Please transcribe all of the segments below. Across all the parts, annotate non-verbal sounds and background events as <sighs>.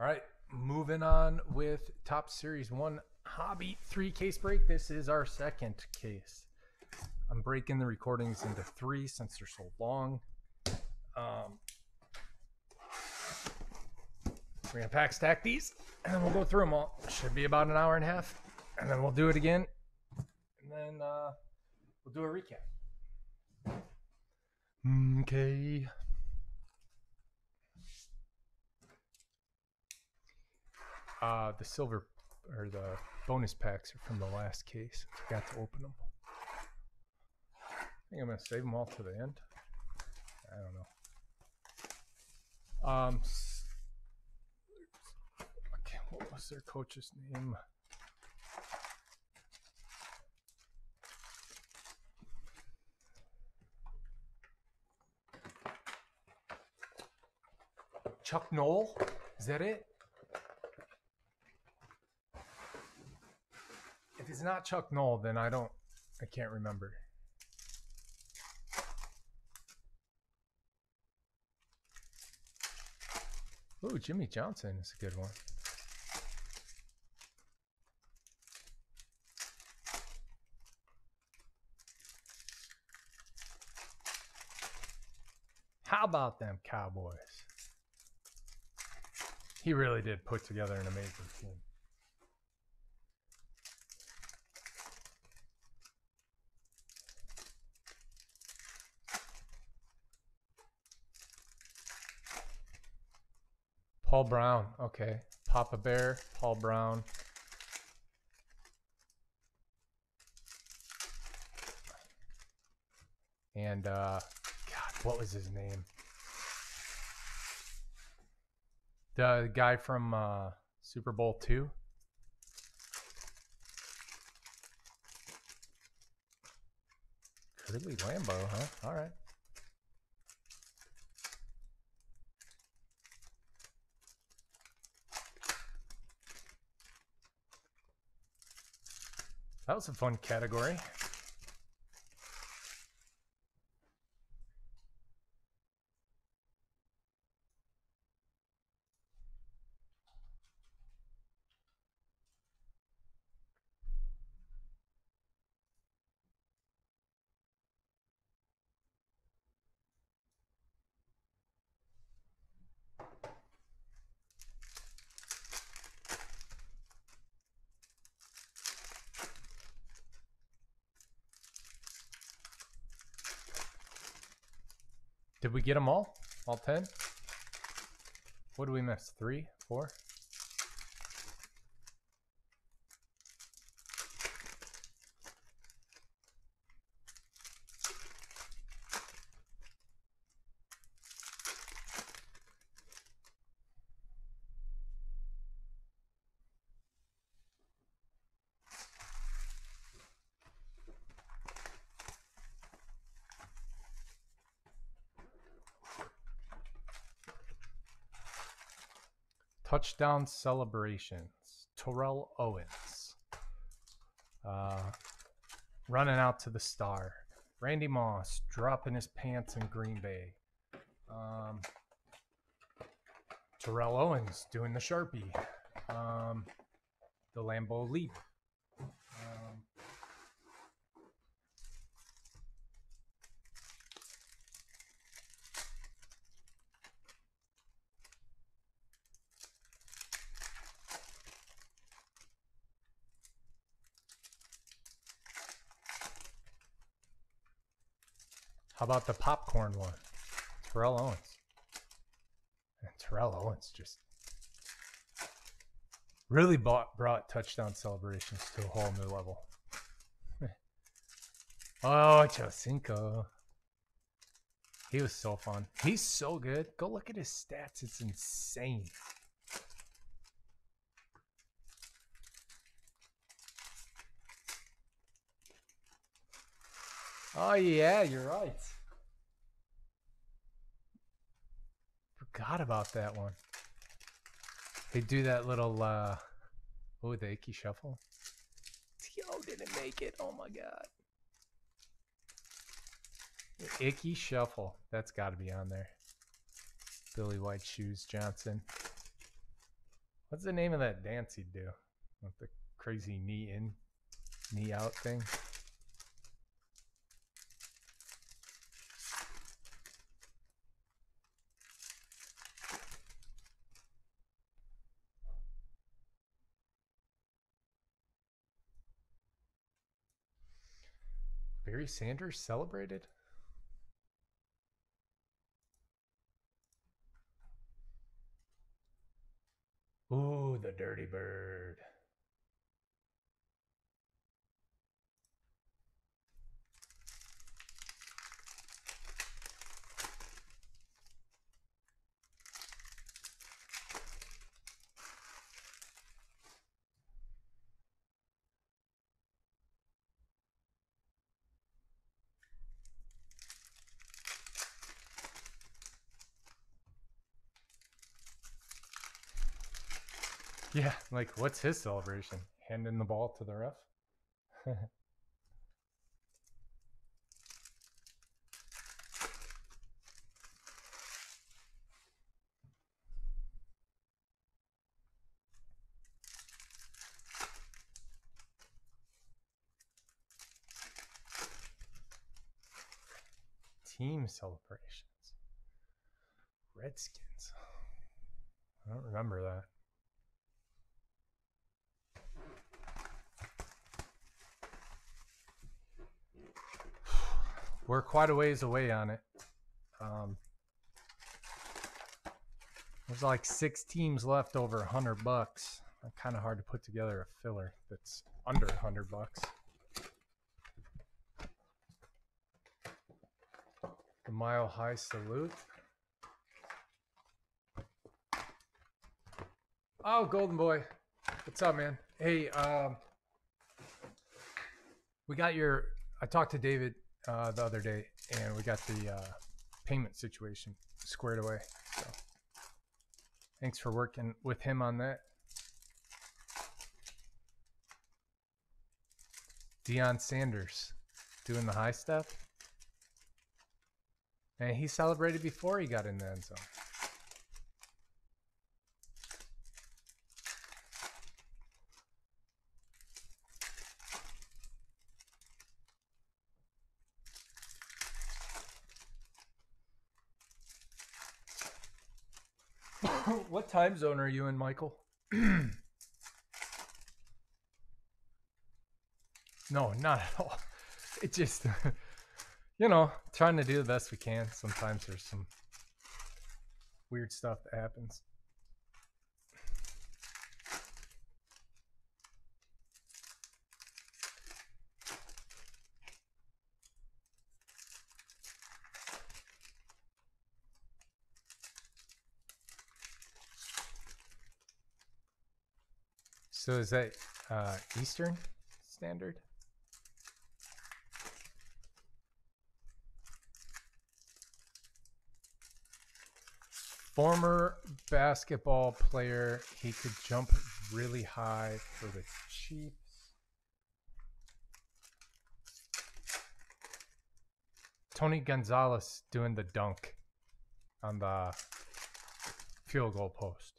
All right, moving on with Topps Series 1 Hobby 3 case break. This is our second case. I'm breaking the recordings into three since they're so long. Um, we're to pack stack these and then we'll go through them all. Should be about an hour and a half. And then we'll do it again. And then uh, we'll do a recap. Okay. Uh, the silver or the bonus packs are from the last case. I forgot to open them. I think I'm gonna save them all to the end. I don't know. Um, okay, what was their coach's name? Chuck Noll? Is that it? It's not Chuck Noll, then I don't, I can't remember. Ooh, Jimmy Johnson is a good one. How about them Cowboys? He really did put together an amazing team. Paul Brown. Okay. Papa Bear, Paul Brown. And uh God, what was his name? The guy from uh Super Bowl 2. Curly Lambeau, huh? All right. That was a fun category. Get them all? All 10? What do we miss? Three? Four? Touchdown celebrations. Terrell Owens. Uh, running out to the star. Randy Moss dropping his pants in Green Bay. Um, Terrell Owens doing the Sharpie. Um, the Lambeau Leap. About the popcorn one? Terrell Owens. And Terrell Owens just really bought, brought touchdown celebrations to a whole new level. <laughs> oh, Ochocinco. He was so fun. He's so good. Go look at his stats. It's insane. Oh yeah, you're right. Forgot about that one. They do that little uh oh the Ickey shuffle. Tio didn't make it. Oh my god. The Ickey shuffle. That's gotta be on there. Billy White Shoes Johnson. What's the name of that dance he'd do? With the crazy knee in, knee out thing? Barry Sanders celebrated? Ooh, the dirty bird. Yeah, like what's his celebration? Handing the ball to the ref? <laughs> Team celebrations. Redskins. I don't remember that. We're quite a ways away on it. Um, there's like six teams left over a hundred bucks. Kind of hard to put together a filler that's under a hundred bucks. The mile high salute. Oh, Golden Boy. What's up, man? Hey, um, we got your. I talked to David uh, the other day, and we got the uh, payment situation squared away. So, thanks for working with him on that. Deion Sanders doing the high step. And he celebrated before he got in the end zone. what time zone are you in, Michael? <clears throat> no, not at all. <laughs> It just, <laughs> you know, trying to do the best we can. Sometimes there's some weird stuff that happens. So is that uh, Eastern Standard? Former basketball player. He could jump really high for the Chiefs. Tony Gonzalez doing the dunk on the field goal post.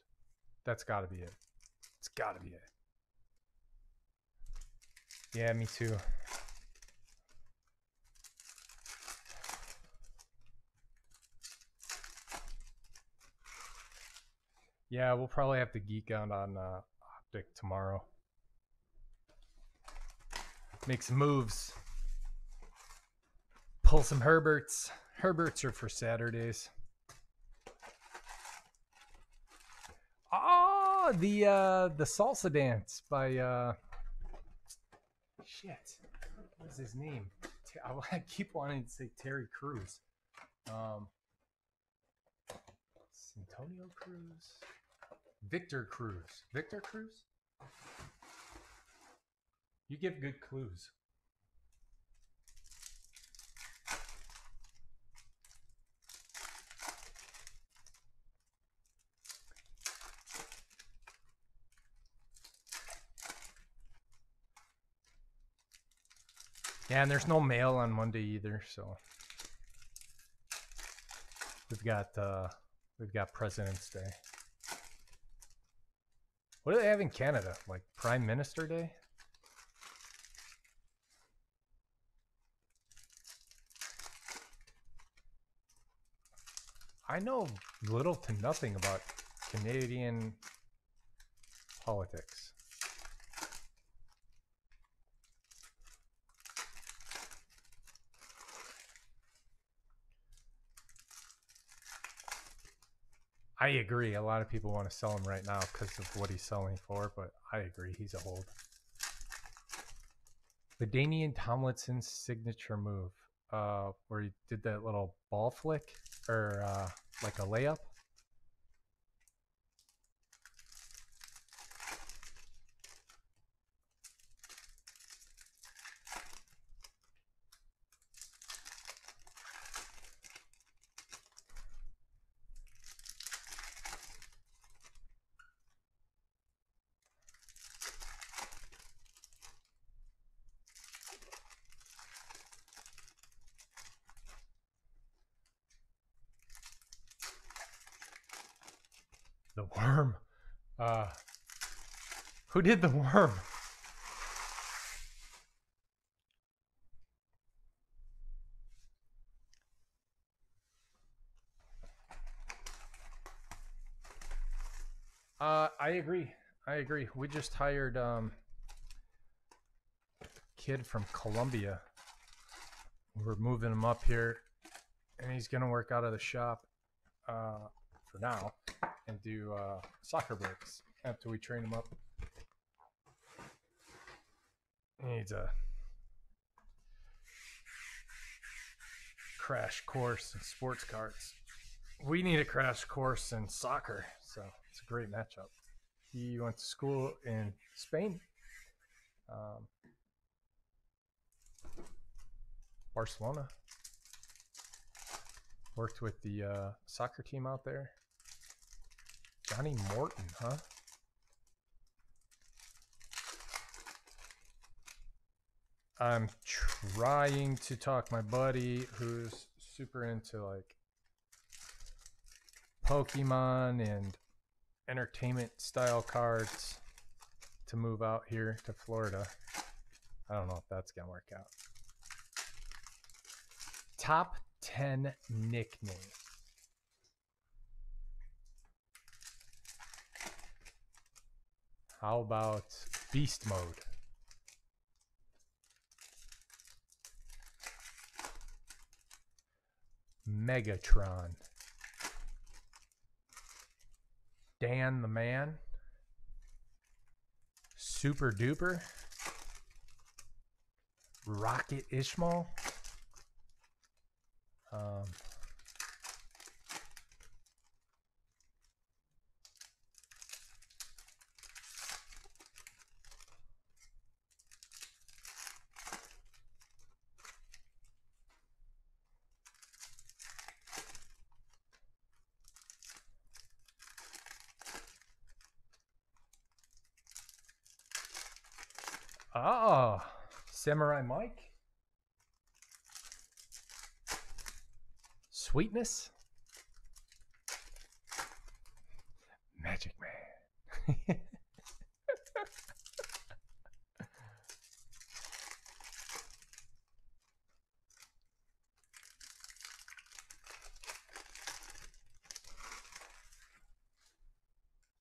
That's got to be it. It's got to be it. Yeah, me too. Yeah, we'll probably have to geek out on uh, Optic tomorrow. Make some moves. Pull some Herberts. Herberts are for Saturdays. Oh, the uh, the salsa dance by uh, shit. What is his name? <laughs> I keep wanting to say Terry Crews. Um, Antonio Cruz. Victor Cruz. Victor Cruz? You give good clues. Yeah, and there's no mail on Monday either, so we've got uh we've got President's Day. What do they have in Canada? Like Prime Minister Day? I know little to nothing about Canadian politics. I agree. A lot of people want to sell him right now because of what he's selling for, but I agree. He's a hold. LaDainian Tomlinson's signature move, uh, where he did that little ball flick or uh, like a layup. The worm. Uh, who did the worm? Uh, I agree. I agree. We just hired um kid from Colombia. We're moving him up here, and he's gonna work out of the shop uh, for now and do uh, soccer breaks after we train him up. Needs a crash course in sports cards. We need a crash course in soccer, so it's a great matchup. He went to school in Spain. Um, Barcelona. Worked with the uh, soccer team out there. Johnnie Morton, huh? I'm trying to talk my buddy who's super into like Pokemon and entertainment style cards to move out here to Florida. I don't know if that's gonna work out. Top 10 nicknames. How about Beast Mode? Megatron. Dan the Man. Super Duper. Rocket Ismail. Um, Ah, Samurai Mike. Sweetness. Magic Man. <laughs>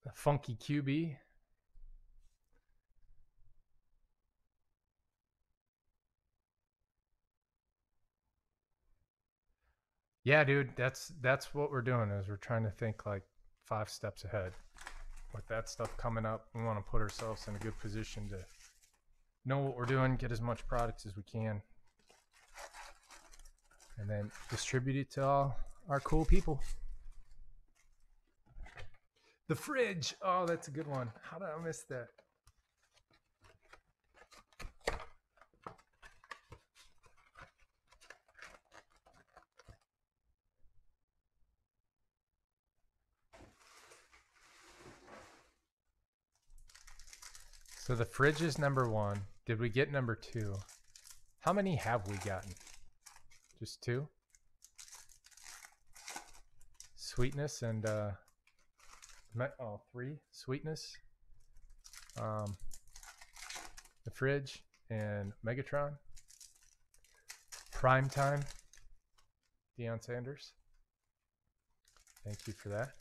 the Funky QB. Yeah, dude, that's that's what we're doing is we're trying to think like five steps ahead. With that stuff coming up, we want to put ourselves in a good position to know what we're doing, get as much products as we can, and then distribute it to all our cool people. The fridge. Oh, that's a good one. How did I miss that? So the fridge is number one. Did we get number two? How many have we gotten? Just two? Sweetness and, uh, oh, three? Sweetness? Um, the fridge and Megatron. Prime time. Deion Sanders. Thank you for that.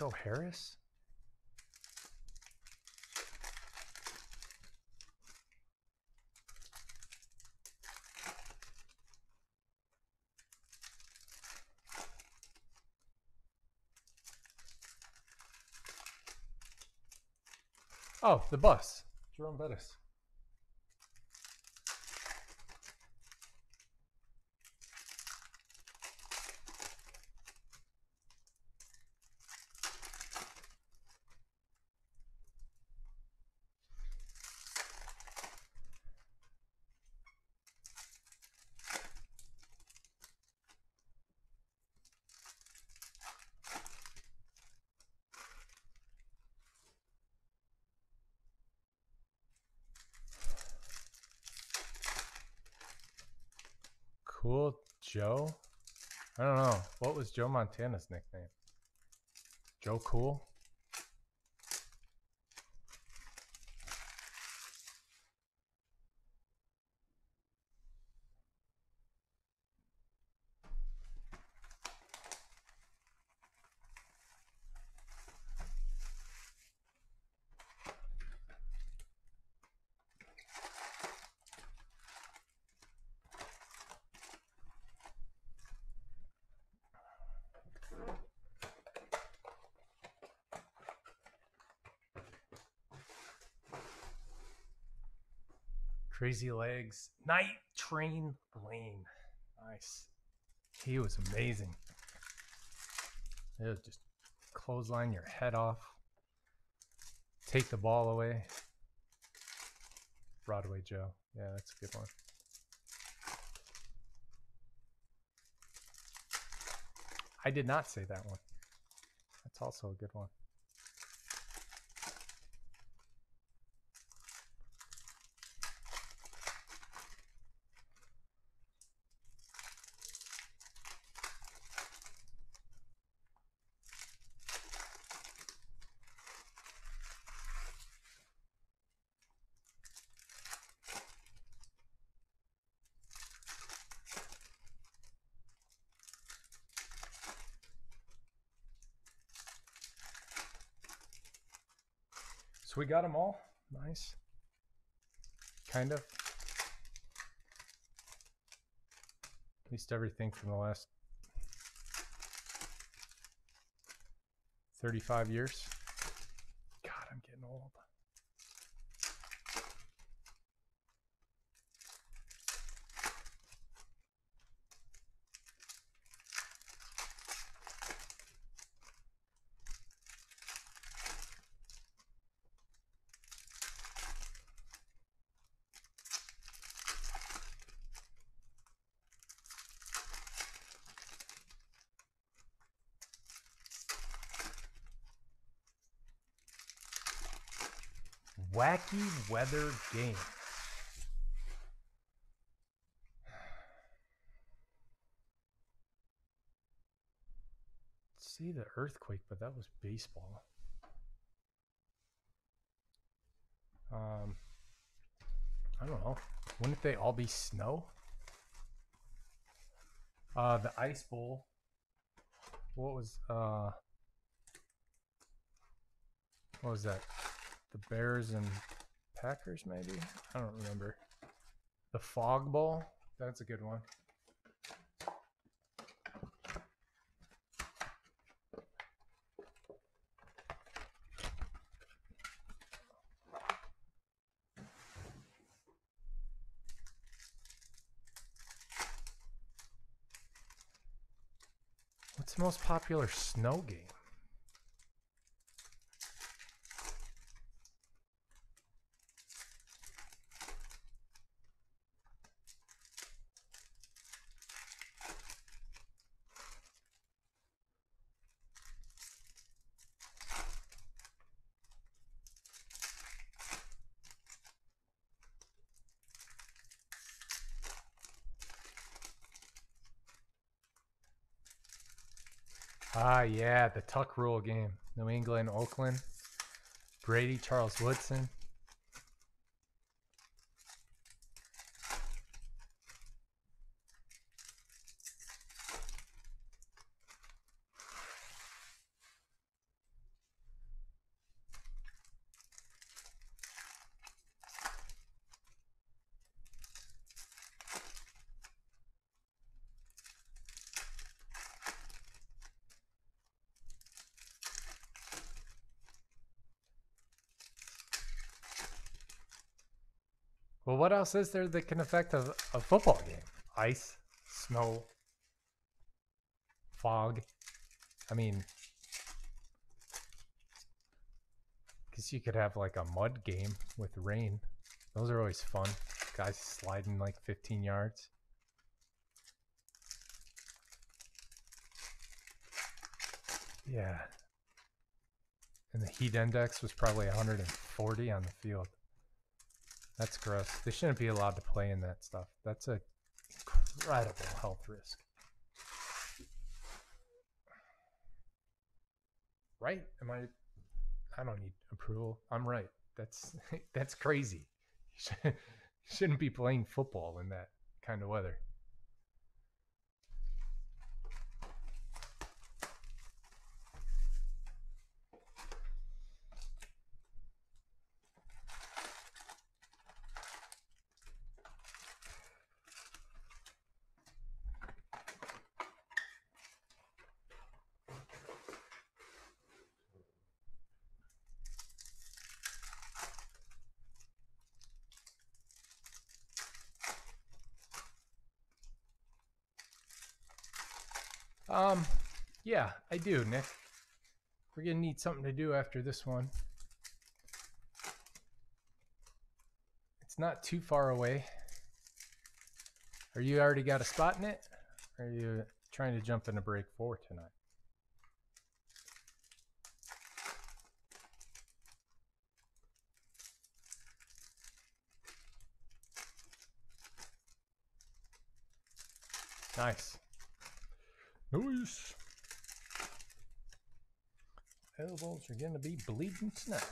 Franco Harris? Oh, the bus. Jerome Bettis. Cool Joe? I don't know. What Joe Montana's nickname? Joe Cool? Crazy Legs. Night Train Lane. Nice. He was amazing. It was just clothesline your head off. Take the ball away. Broadway Joe. Yeah, that's a good one. I did not say that one. That's also a good one. We got them all. Nice. Kind of. At least everything from the last 35 years. God, I'm getting old. Weather game. See the earthquake, but that was baseball. Um, I don't know. Wouldn't they all be snow? Uh, the ice bowl. What was uh? What was that? The Bears and Packers, maybe? I don't remember. The Fog Bowl? That's a good one. What's the most popular snow game? Ah, yeah, the Tuck Rule game. New England, Oakland. Brady, Charles Woodson. Well, what else is there that can affect a, a football game? Ice, snow, fog. I mean, because you could have like a mud game with rain. Those are always fun. Guys sliding like 15 yards. Yeah. And the heat index was probably 140 on the field. That's gross. They shouldn't be allowed to play in that stuff. That's a incredible health risk. Right? Am I I don't need approval. I'm right. That's <laughs> that's crazy. <laughs> Shouldn't be playing football in that kind of weather. Um, yeah, I do, Nick. We're gonna need something to do after this one. It's not too far away. Are you already got a spot in it? Or are you trying to jump in into break four tonight? Nice. Nice. Elbows are going to be bleeding tonight.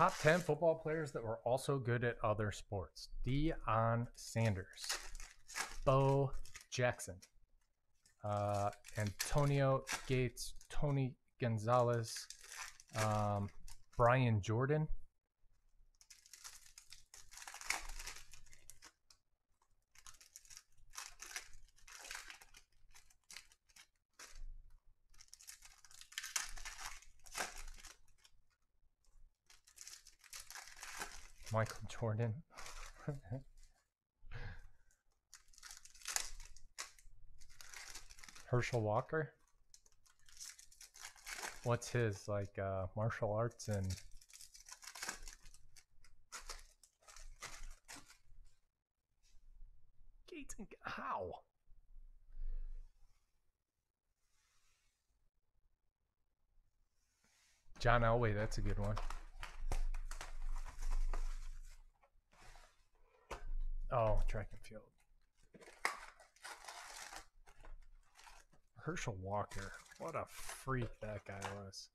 Top 10 football players that were also good at other sports. Deion Sanders, Bo Jackson, uh, Antonio Gates, Tony Gonzalez, um, Brian Jordan. Michael Jordan. <laughs> Herschel Walker. What's his like uh, martial arts and Gates and how? John Elway, that's a good one. Oh, track and field. Herschel Walker. What a freak that guy was.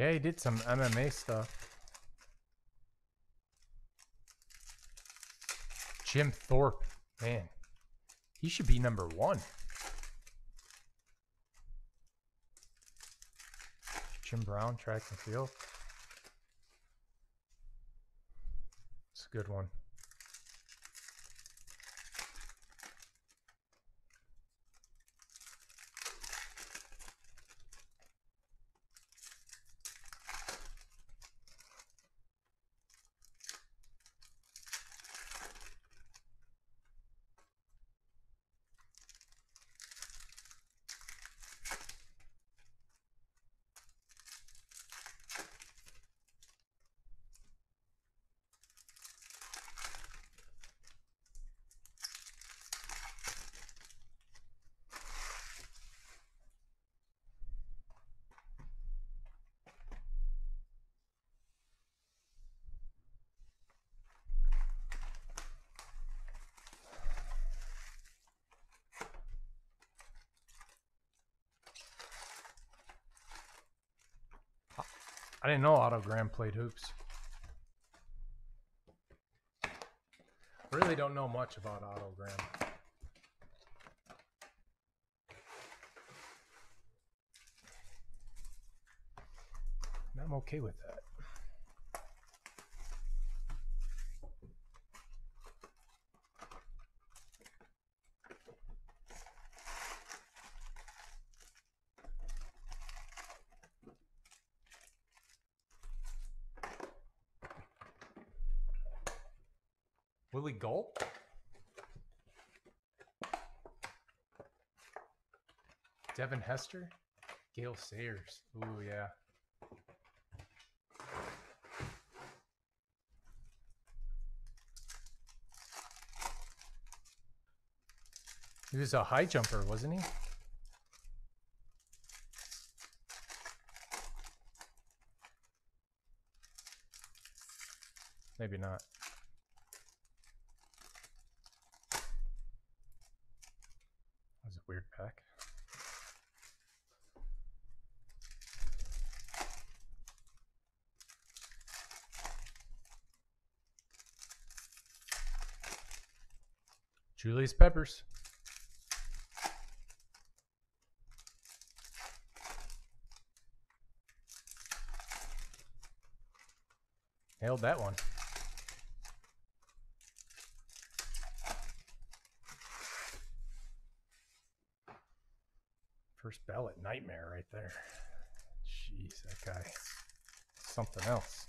Yeah, he did some MMA stuff. Jim Thorpe, man, he should be number one. Jim Brown, track and field. It's a good one. Didn't know Autogram played hoops. Really don't know much about Autogram. I'm okay with that. Willie Gault? Devin Hester? Gale Sayers. Ooh, yeah. He was a high jumper, wasn't he? Maybe not. That was a weird pack. Julius Peppers. Nailed that one. First ballot nightmare right there. Jeez, that guy. Something else.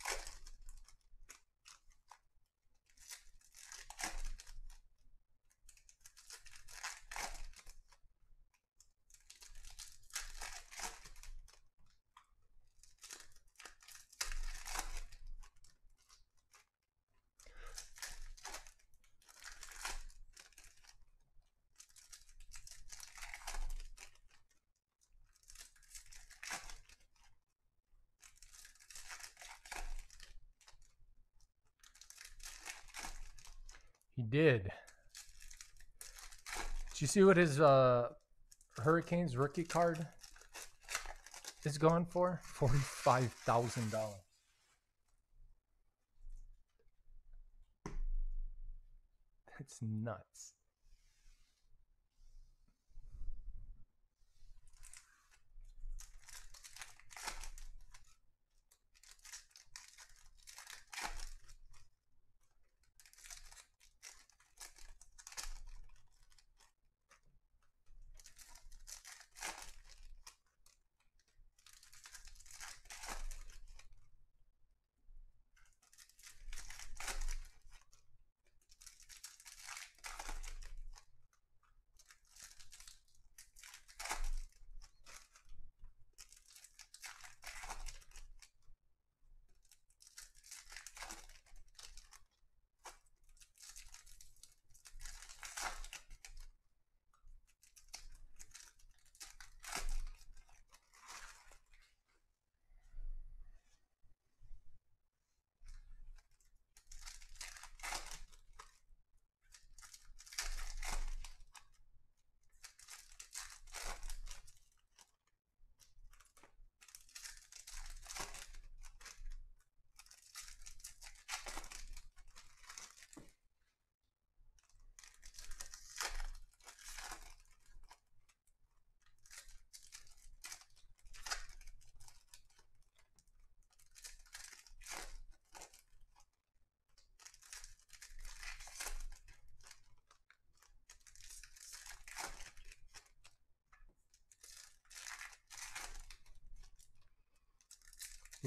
Did. Did you see what his uh, Hurricanes rookie card is going for? <laughs> Forty-five thousand dollars. That's nuts.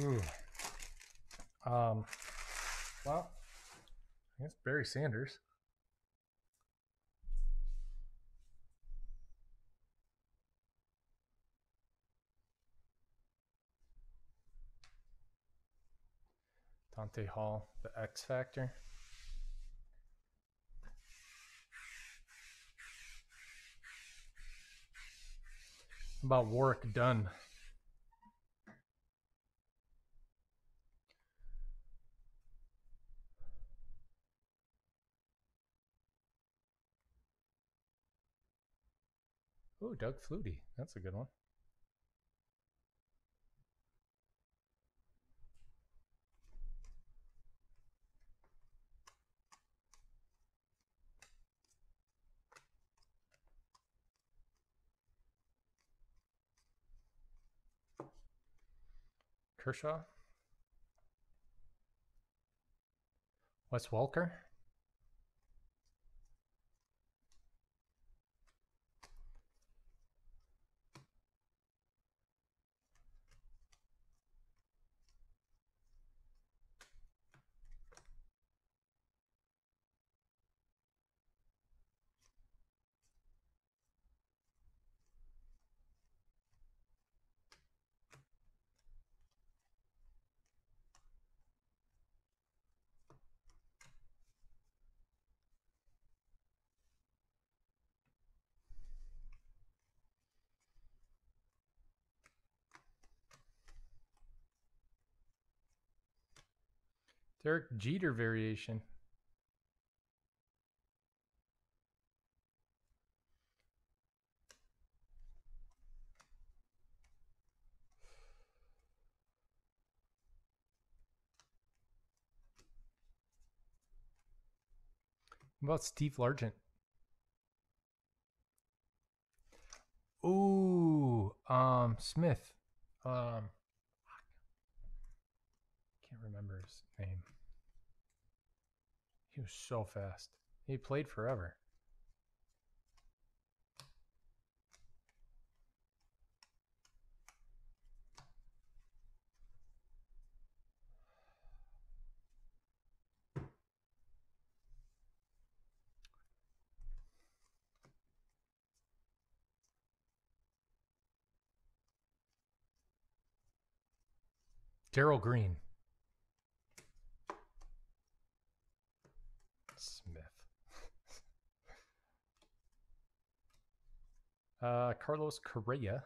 Ooh. Um. Well, I guess Barry Sanders. Dante Hall, the X Factor. About Warrick Dunn. Doug Flutie. That's a good one. Kershaw. Wes Welker. Derek Jeter variation. What about Steve Largent? Ooh, um, Smith. Um, can't remember his name. He was so fast. He played forever. Darrell Green. Smith. Uh, Carlos Correa.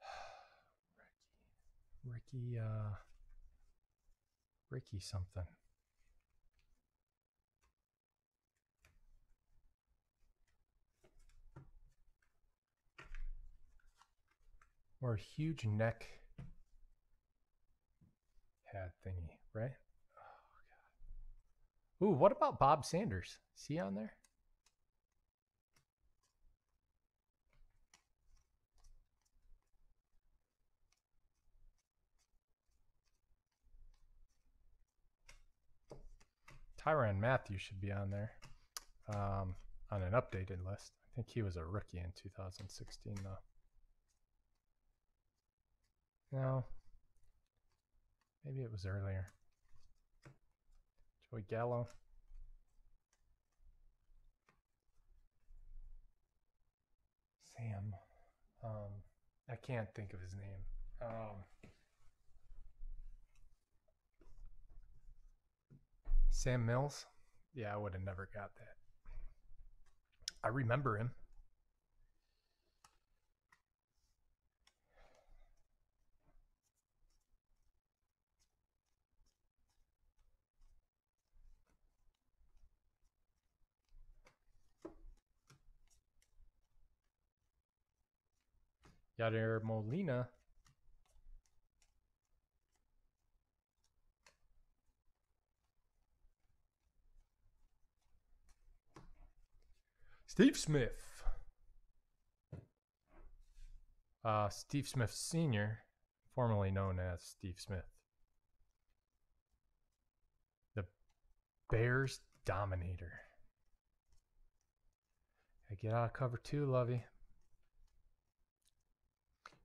<sighs> Ricky, uh, Ricky something. Or a huge neck hat thingy, right? Oh, God. Ooh, what about Bob Sanders? See on there? Tyrann Mathieu should be on there um, on an updated list. I think he was a rookie in 2016, though. No. Maybe it was earlier. Joey Gallo. Sam. Um, I can't think of his name. Um, Sam Mills? Yeah, I would have never got that. I remember him. Yadier Molina. Steve Smith. Uh, Steve Smith Sr., formerly known as Steve Smith. The Bears Dominator. I get out of cover two, Lovey.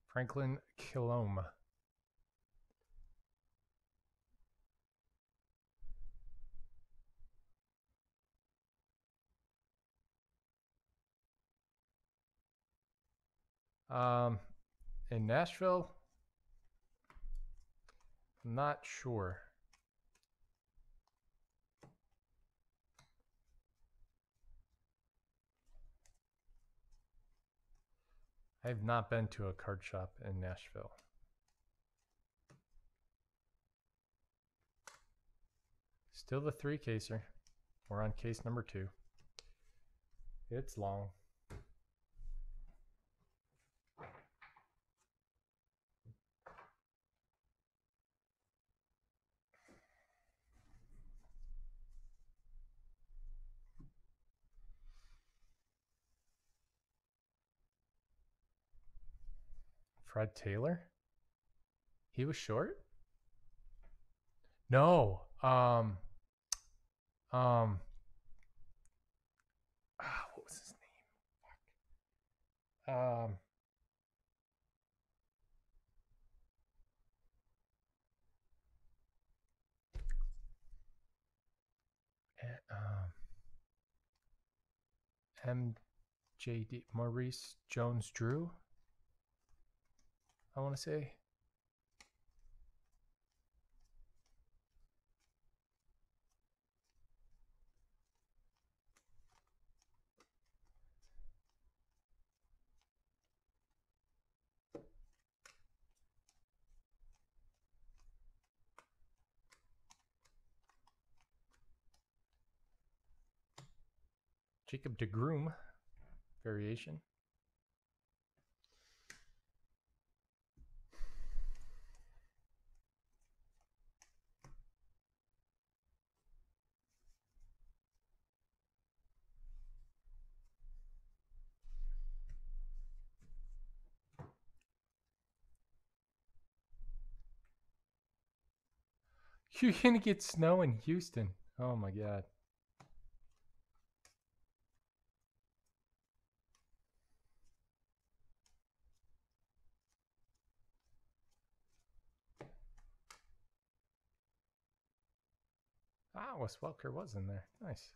Franklin Kilome. Um, in Nashville, I'm not sure. I have not been to a card shop in Nashville. Still the three caser. We're on case number two. It's long. Fred Taylor? He was short? No. Um um ah, what was his name? Um eh, um MJD Maurice Jones Drew? I want to say. Jacob deGrom variation. You're gonna get snow in Houston. Oh my god. Ah, Wes Welker was in there. Nice.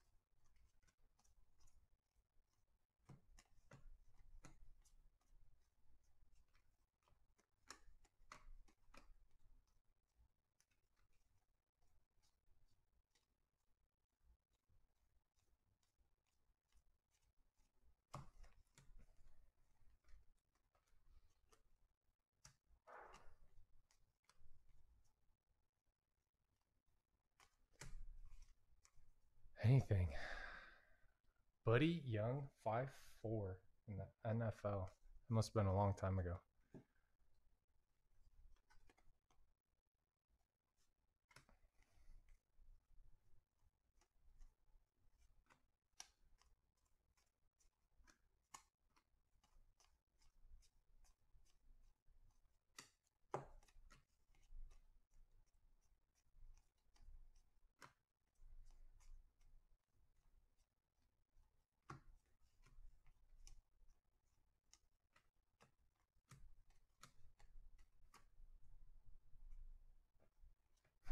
Anything. Buddy Young, five four in the NFL. It must have been a long time ago.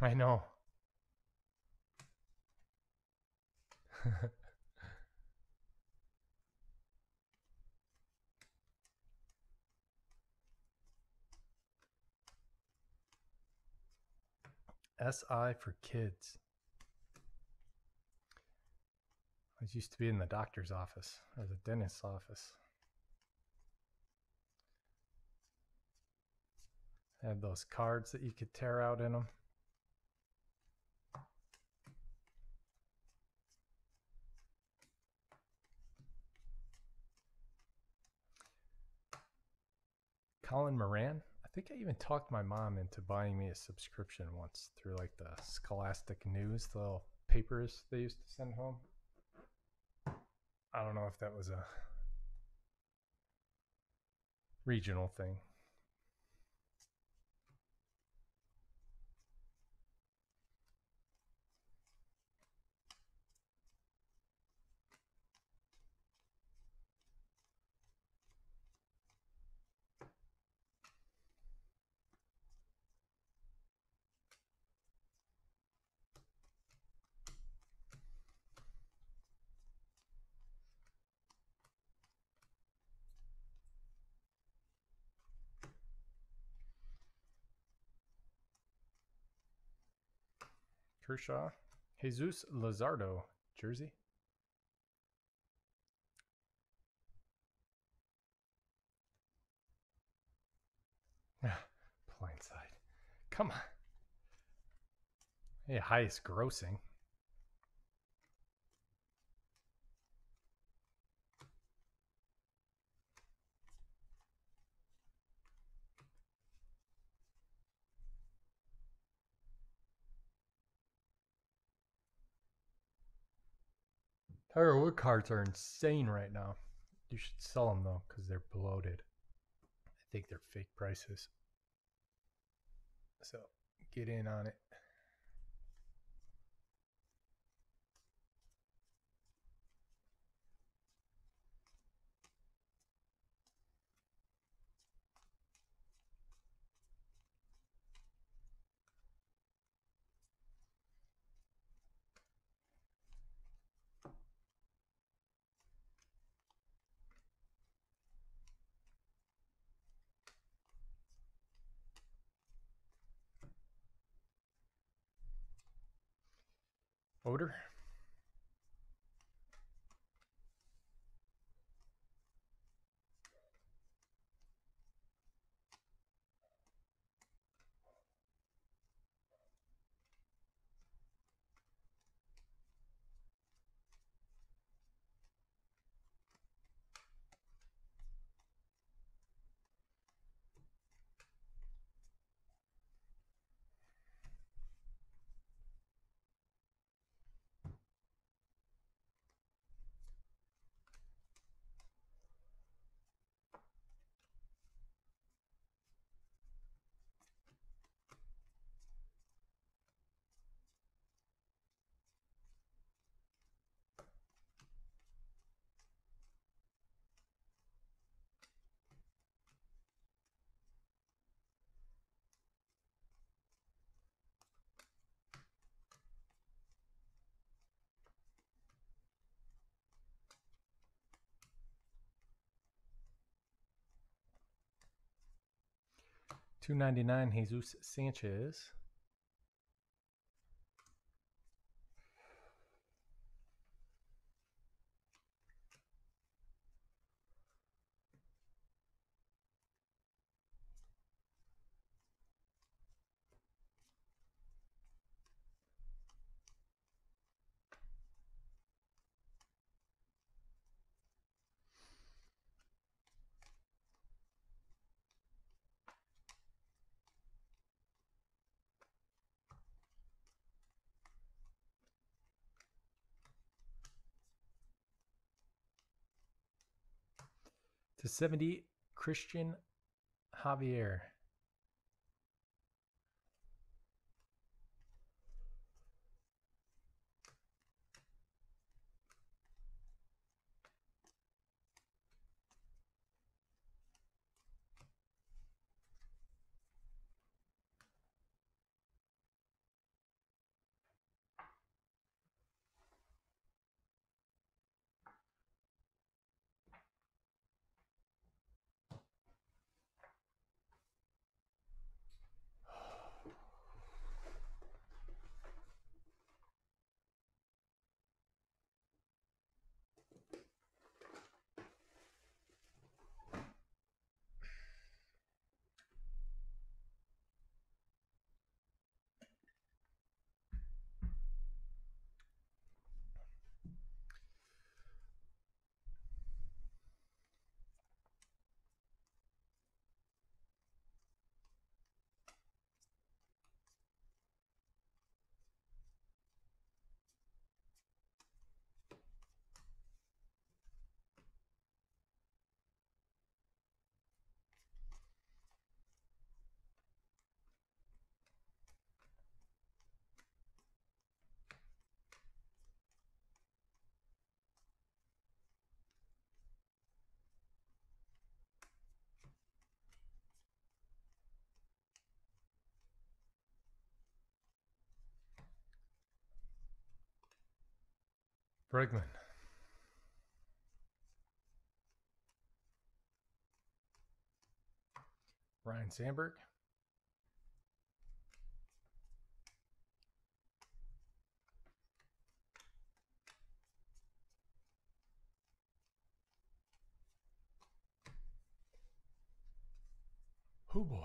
I know. <laughs> SI for kids. I used to be in the doctor's office or the dentist's office. Had those cards that you could tear out in them. Colin Moran. I think I even talked my mom into buying me a subscription once through like the Scholastic News, the little papers they used to send home. I don't know if that was a regional thing. Kershaw, Jesus Luzardo, jersey. <laughs> Blindside. Come on. Hey, highest grossing. Tiger Wood cards are insane right now. You should sell them though, because they're bloated. I think they're fake prices. So get in on it. Odor. Two ninety nine Jesus Sanchez. To 70, Cristian Javier. Bregman. Ryne Sandberg. Oh boy.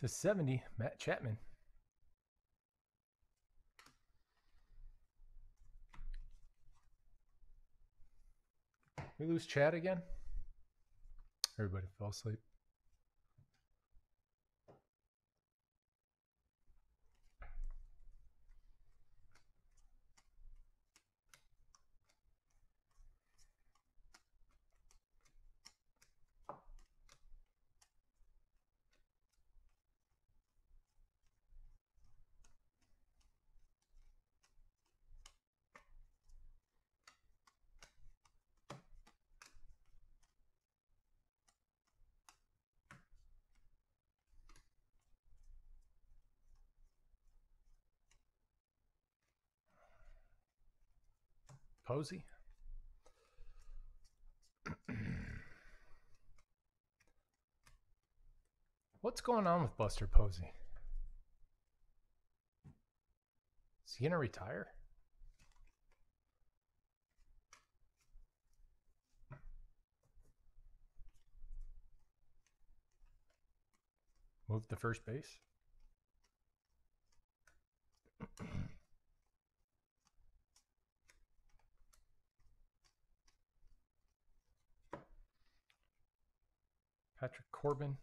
To 70, Matt Chapman. We lose Chad again? Everybody fell asleep. Posey. <clears throat> What's going on with Buster Posey? Is he gonna retire? Move to first base? Patrick Corbin.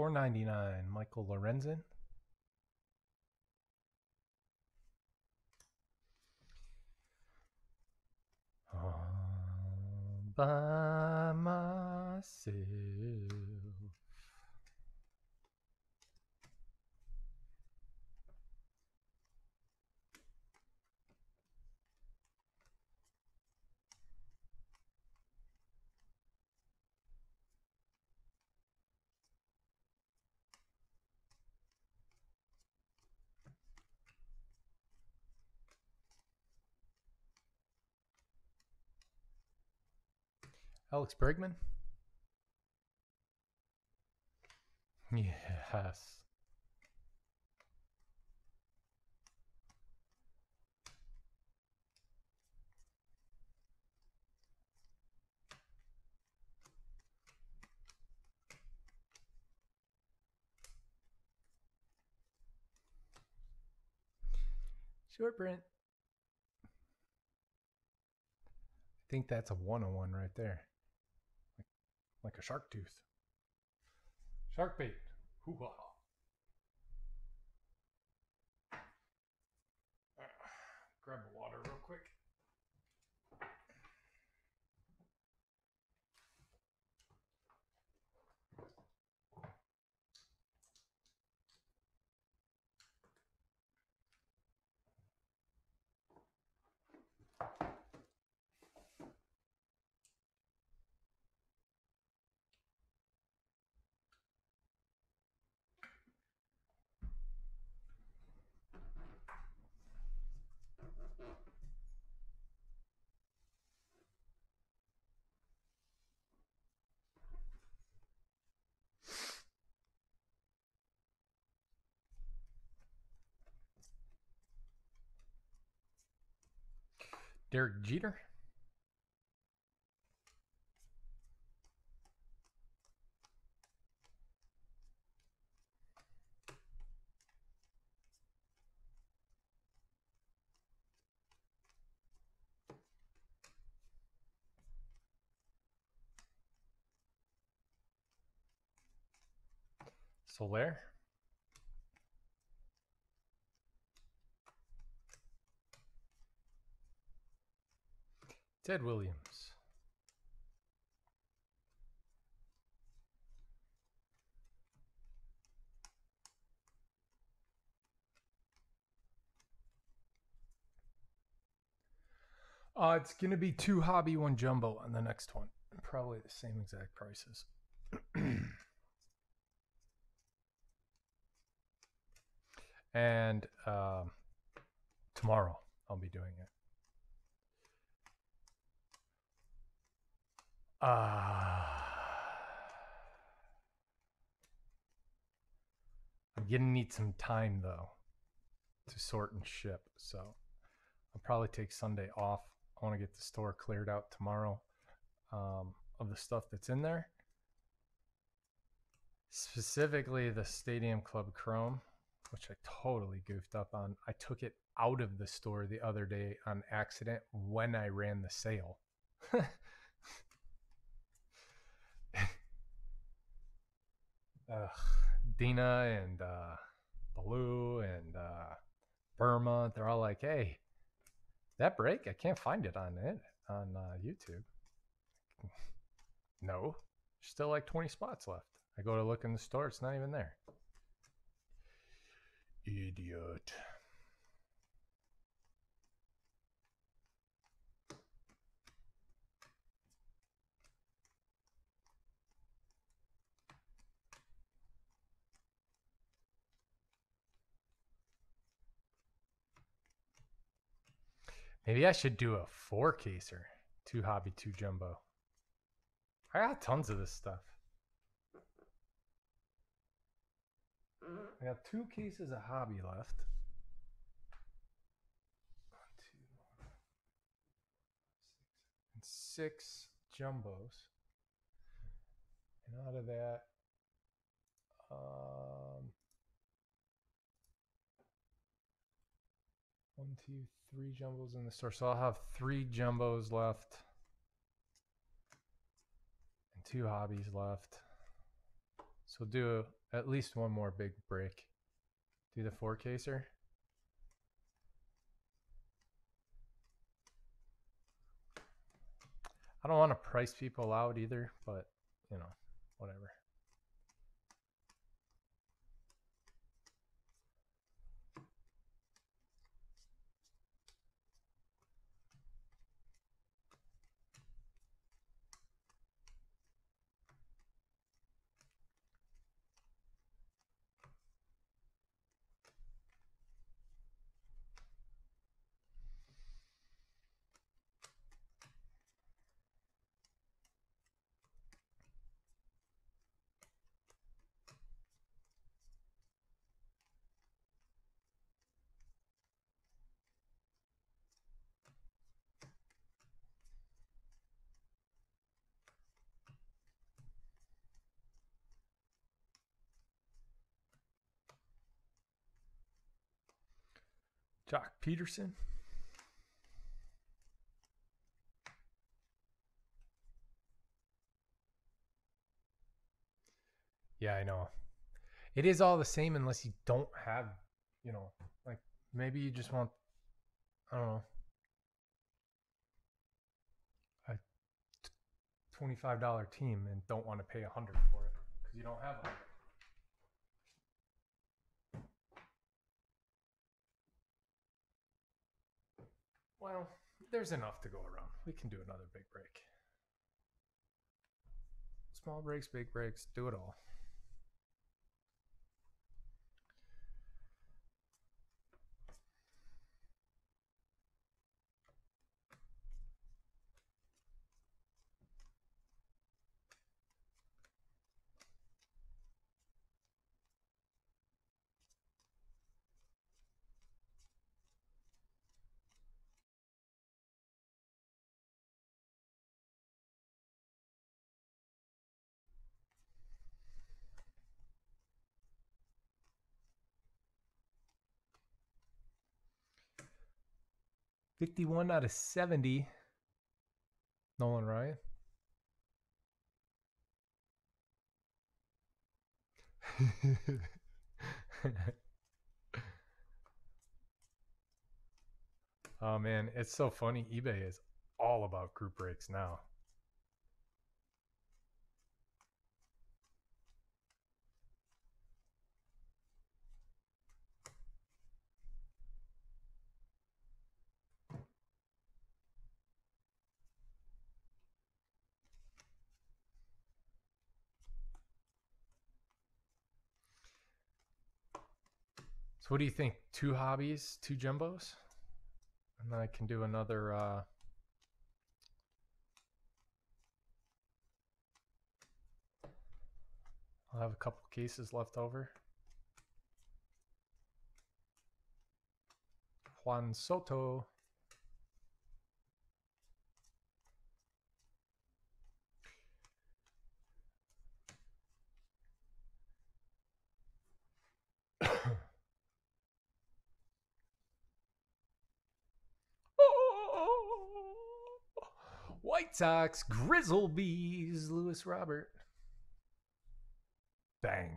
Four ninety nine. Michael Lorenzen. All by myself. Alex Bregman. Yes. Short print. I think that's a 101 right there. Like, a shark tooth. Shark bait. Hoo-ha. Grab Derek Jeter. Soler. Ted Williams. Uh, it's going to be two hobby, one jumbo on the next one. Probably the same exact prices. <clears throat> and um, tomorrow I'll be doing it. Uh, I'm gonna need some time though to sort and ship, so I'll probably take Sunday off. I want to get the store cleared out tomorrow um, of the stuff that's in there, specifically the Stadium Club Chrome which I totally goofed up on. I took it out of the store the other day on accident when I ran the sale. <laughs> Ugh, Dina and uh, Baloo and uh, Burma, they're all like, "Hey, that break, I can't find it on it on uh, YouTube." no, still like 20 spots left. I go to look in the store, it's not even there. Idiot. Maybe I should do a four caser. Two hobby, two jumbo. I got tons of this stuff. I got two cases of hobby left. And six jumbos. And out of that, um, one, two, three jumbos in the store. So I'll have three jumbos left and two hobbies left. So do at least one more big break. Do the four caser. I don't want to price people out either, but you know, whatever. Joc Pederson. Yeah, I know. It is all the same unless you don't have, you know, like maybe you just want, I don't know, a $25 team and don't want to pay a 100 for it because you don't have a 100. Well, there's enough to go around. We can do another big break. Small breaks, big breaks, do it all. 51 out of 70. Nolan Ryan. <laughs> oh man, it's so funny. eBay is all about group breaks now. What do you think? Two hobbies, two jumbos? And then I can do another uh I'll have a couple cases left over. Juan Soto. <coughs> White Sox, Grizzlebees, Luis Robert. Bang.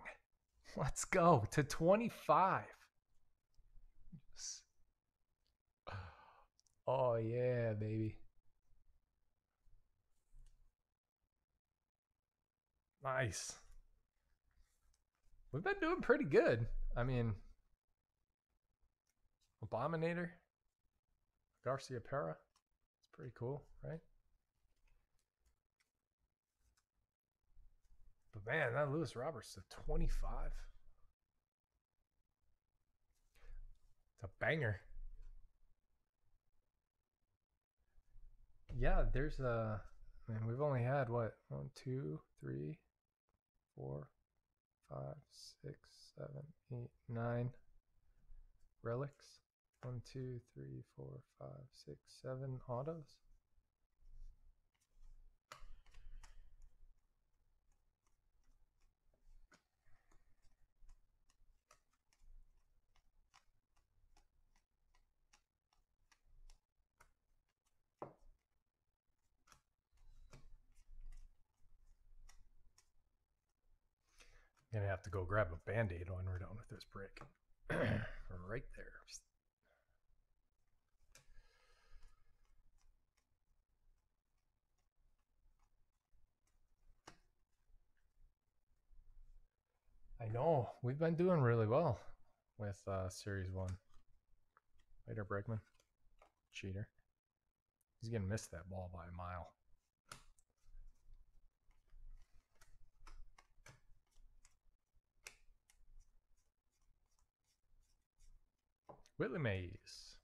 Let's go to 25. Oh, yeah, baby. Nice. We've been doing pretty good. I mean, Abominator, Garciaparra. It's pretty cool, right? But man, that Luis Roberts to 25. It's a banger. Yeah, there's a. Man, we've only had what? One, two, three, four, five, six, seven, eight, nine relics. One, two, three, four, five, six, seven autos. Have to go grab a band-aid when we're done with this break. <clears throat> right there. I know. We've been doing really well with uh, Series 1. Later, Bregman. Cheater. He's going to miss that ball by a mile. Willie Mays.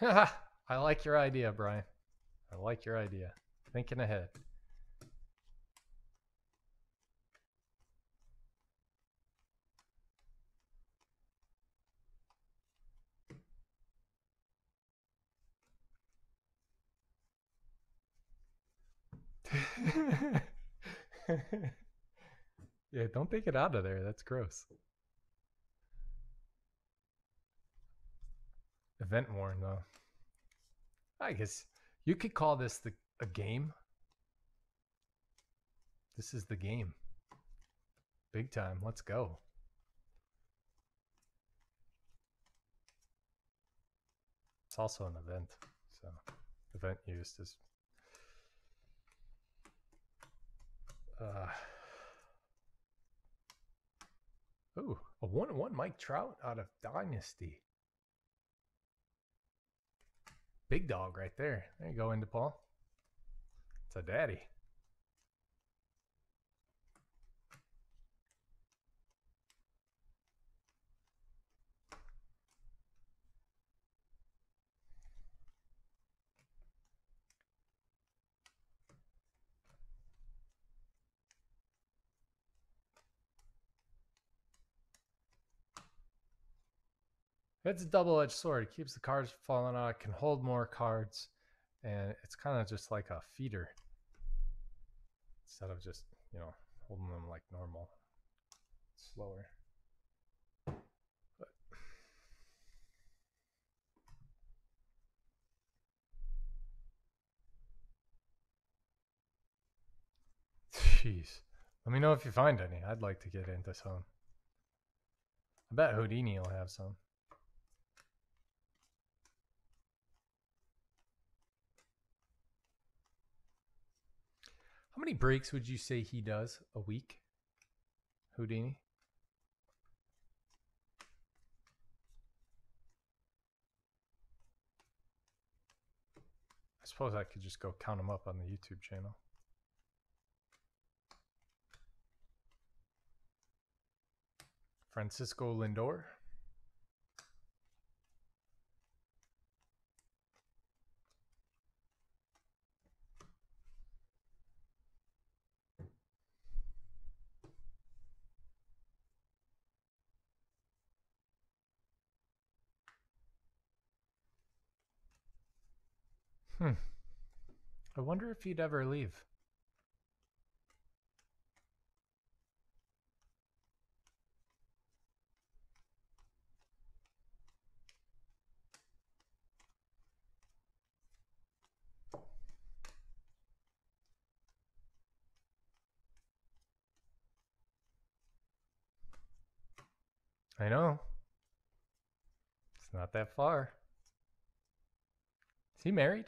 <laughs> I like your idea, Brian. I like your idea. Thinking ahead. <laughs> yeah, don't take it out of there. That's gross. Event worn though. I guess you could call this the a game. This is the game. Big time. Let's go. It's also an event. So event used is Uh, ooh, a one on one Mike Trout out of Dynasty. Big dog right there. There you go, into Paul. It's a daddy. It's a double-edged sword. It keeps the cards falling out. It can hold more cards, and it's kind of just like a feeder instead of just you know holding them like normal, slower. But Jeez. Let me know if you find any. I'd like to get into some. I bet Houdini will have some. How many breaks would you say he does a week? Houdini? I suppose I could just go count them up on the YouTube channel. Francisco Lindor. Hmm. I wonder if he'd ever leave. I know. It's not that far. Is he married?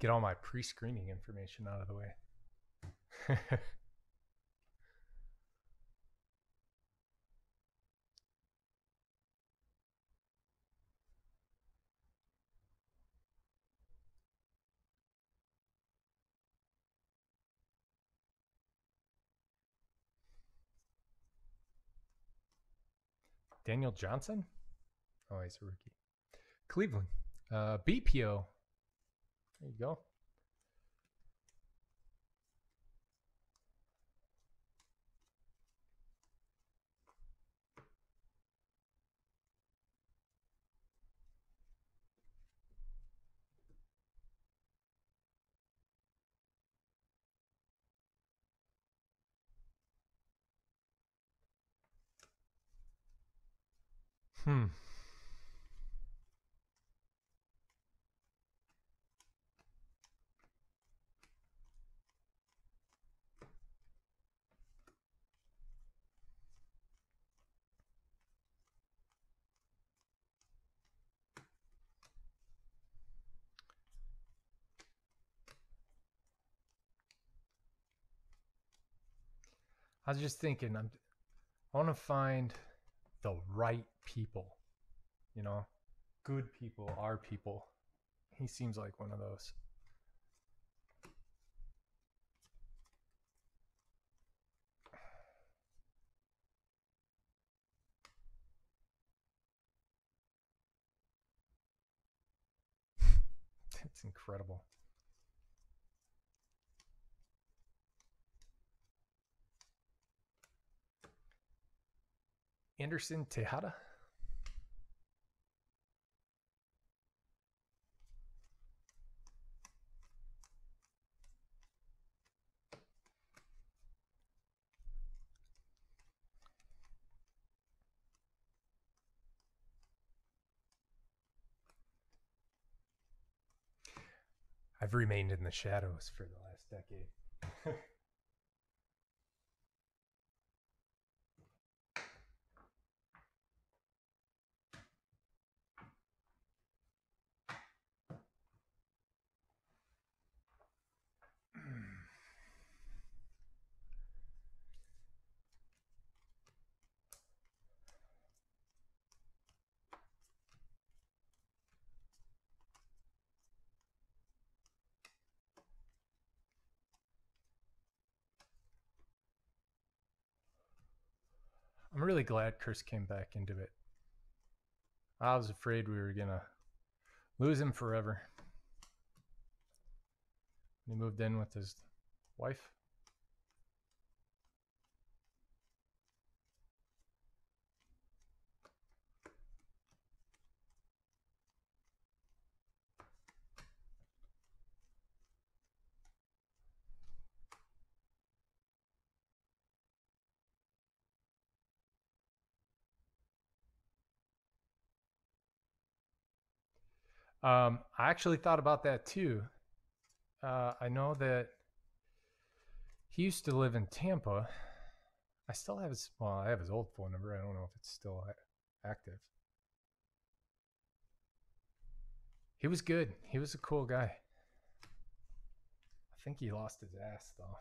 Get all my pre screening information out of the way. <laughs> Daniel Johnson? Oh, he's a rookie. Cleveland. Uh, BPO. There you go. Hmm. I was just thinking, I'm, I want to find the right people, you know, good people are people. He seems like one of those. <laughs> it's incredible. Anderson Tejeda. I've remained in the shadows for the last decade. <laughs> I'm really glad Chris came back into it. I was afraid we were gonna lose him forever. He moved in with his wife. Um, I actually thought about that too. Uh, I know that he used to live in Tampa. I still have his, well, I have his old phone number. I don't know if it's still active. He was good. He was a cool guy. I think he lost his ass though.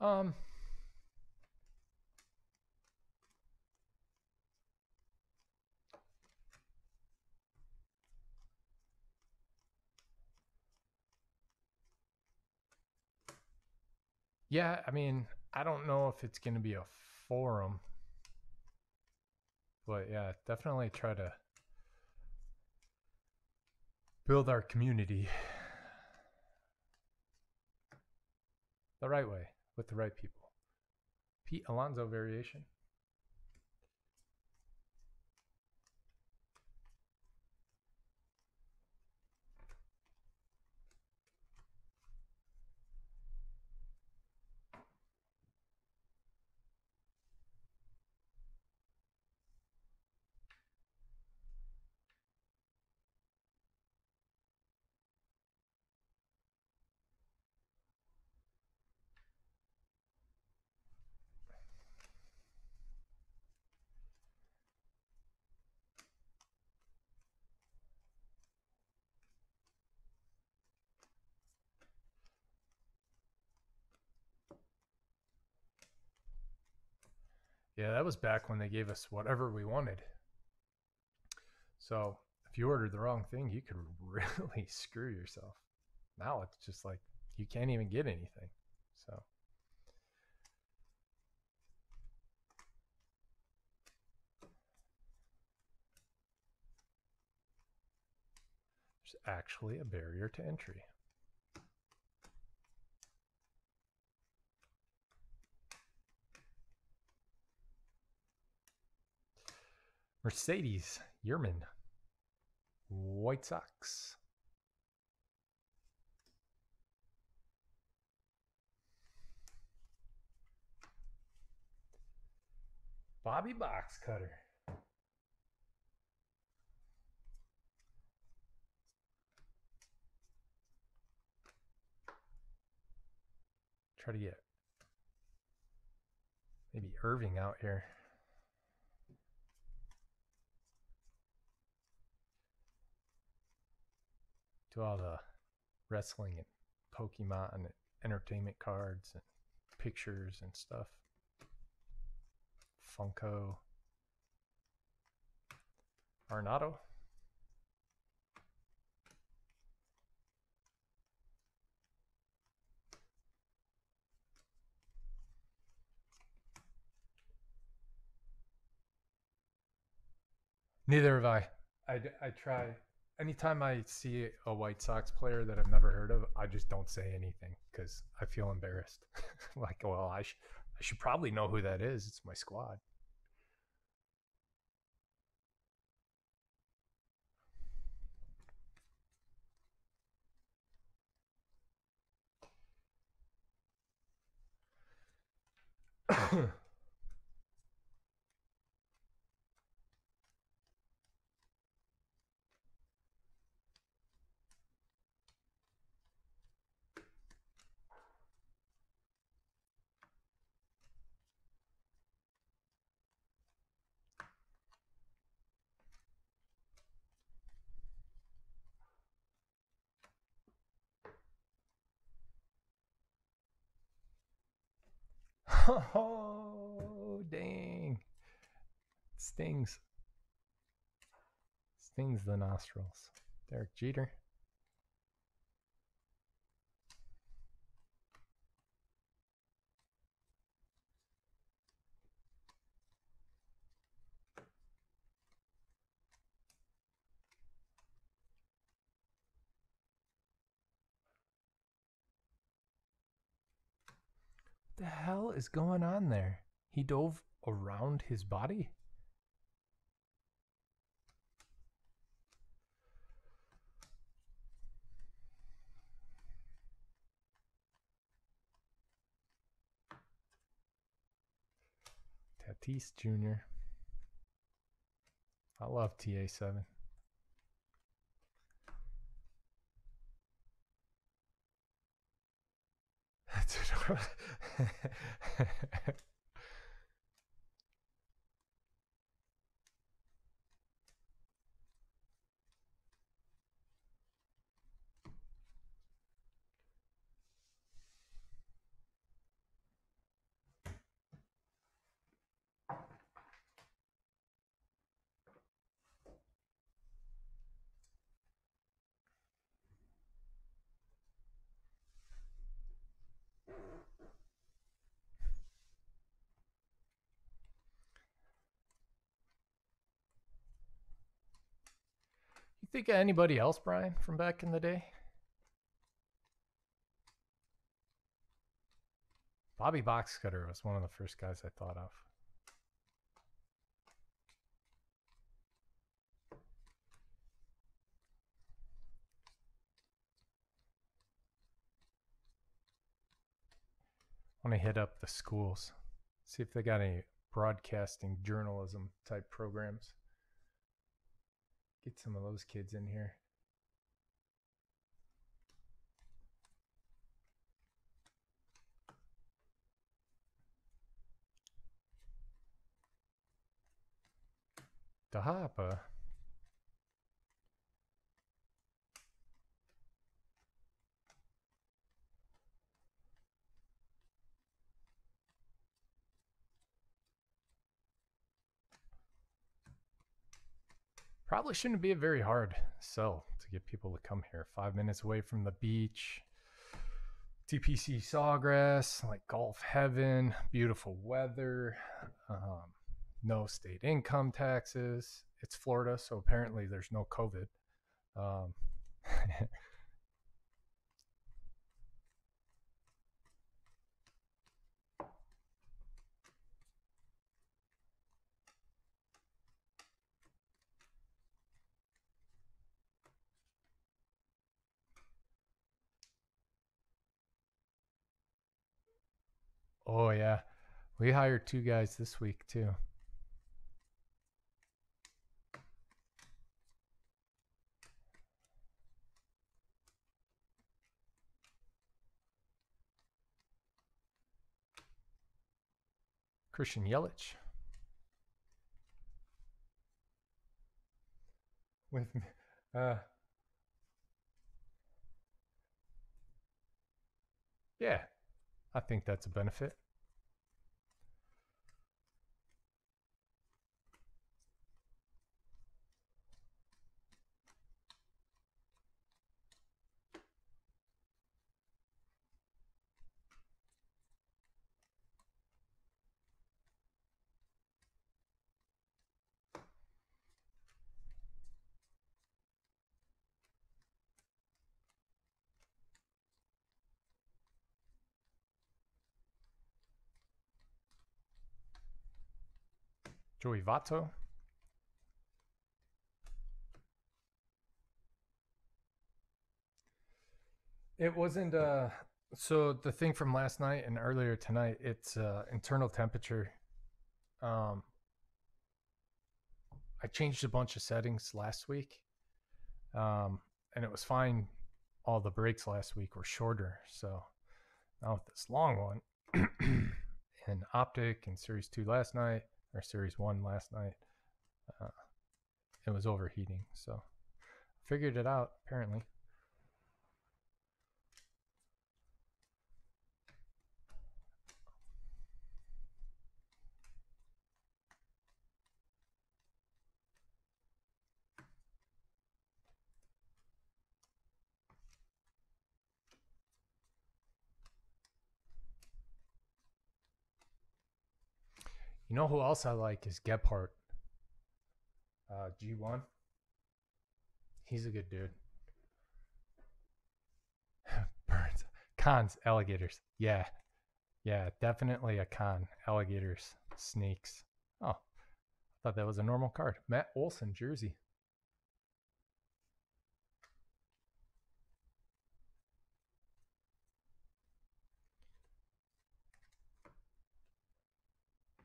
Um, yeah, I mean, I don't know if it's going to be a forum, but yeah, definitely try to build our community the right way with the right people. Pete Alonso variation. Yeah, that was back when they gave us whatever we wanted. So if you ordered the wrong thing, you could <laughs> really screw yourself. Now it's just like you can't even get anything. So there's actually a barrier to entry. Mercedes Yermín, White Sox. Bobby Box Cutter. Try to get maybe Irving out here. All the wrestling and Pokemon and entertainment cards and pictures and stuff. Funko. Arenado. Neither have I. I, I try. Anytime I see a White Sox player that I've never heard of, I just don't say anything because I feel embarrassed. <laughs> like, well, I, sh- I should probably know who that is. It's my squad. <laughs> oh, dang. Stings. Stings the nostrils. Derek Jeter. The hell is going on there? He dove around his body? Tatis Jr. I love TA7. That's <laughs> think of anybody else, Brian, from back in the day? Bobby Boxcutter was one of the first guys I thought of. I want to hit up the schools, see if they got any broadcasting journalism type programs. Get some of those kids in here. Dahapa. Probably shouldn't be a very hard sell to get people to come here. Five minutes away from the beach. TPC Sawgrass, like golf heaven, beautiful weather, um, no state income taxes. It's Florida, so apparently there's no COVID. Um, <laughs> Oh yeah, we hired two guys this week too. Christian Yelich. With me. Uh, yeah, I think that's a benefit. Joey Votto. It wasn't uh so the thing from last night and earlier tonight, it's uh internal temperature. Um I changed a bunch of settings last week. Um and it was fine all the breaks last week were shorter. So now with this long one <clears throat> and optic and series 2 last night or series one last night. Uh, it was overheating, so figured it out apparently. You know who else I like is Gebhardt. Uh, G1. He's a good dude. <laughs> Birds. Cons, alligators. Yeah. Yeah, definitely a con. Alligators, snakes. Oh, I thought that was a normal card. Matt Olson, jersey.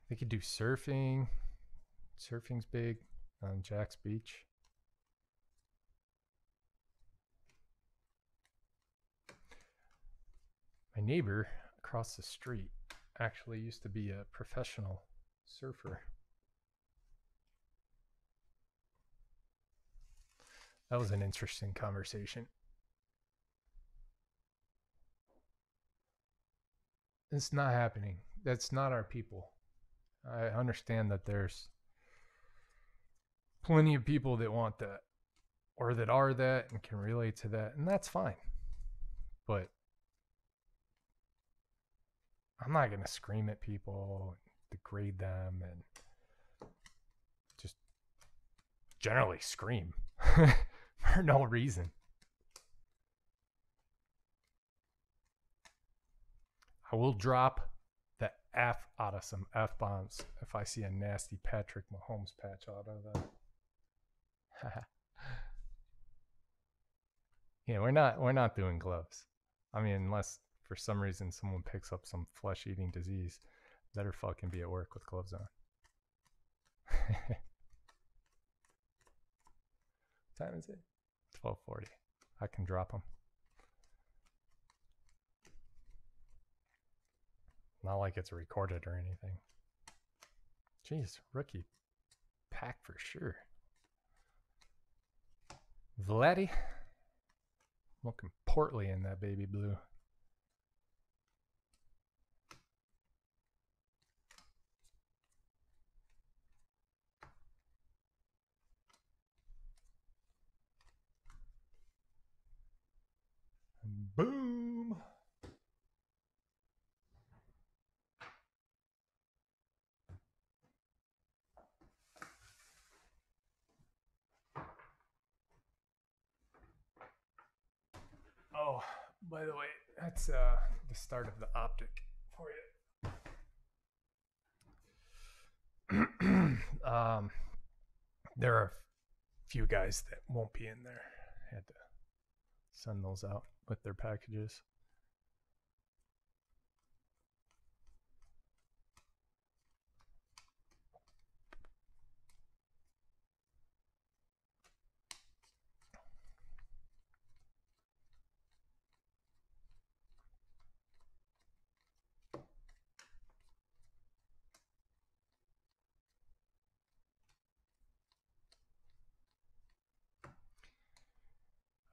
They could do surfing. Surfing's big on Jax Beach. My neighbor across the street actually used to be a professional surfer. That was an interesting conversation. It's not happening. That's not our people. I understand that there's plenty of people that want that or that are that and can relate to that, and that's fine. But I'm not going to scream at people, degrade them, and just generally scream <laughs> for no reason. I will drop F out of some F bombs if I see a nasty Patrick Mahomes patch out of that. <laughs> yeah, we're not we're not doing gloves. I mean, unless for some reason someone picks up some flesh eating disease, better fucking be at work with gloves on. <laughs> time is it? 1240. I can drop them. Not like it's recorded or anything. Jeez, rookie pack for sure. Vladdy. Looking portly in that baby blue. Oh, by the way, that's uh, the start of the optic for you. <clears throat> um, there are a few guys that won't be in there. I had to send those out with their packages.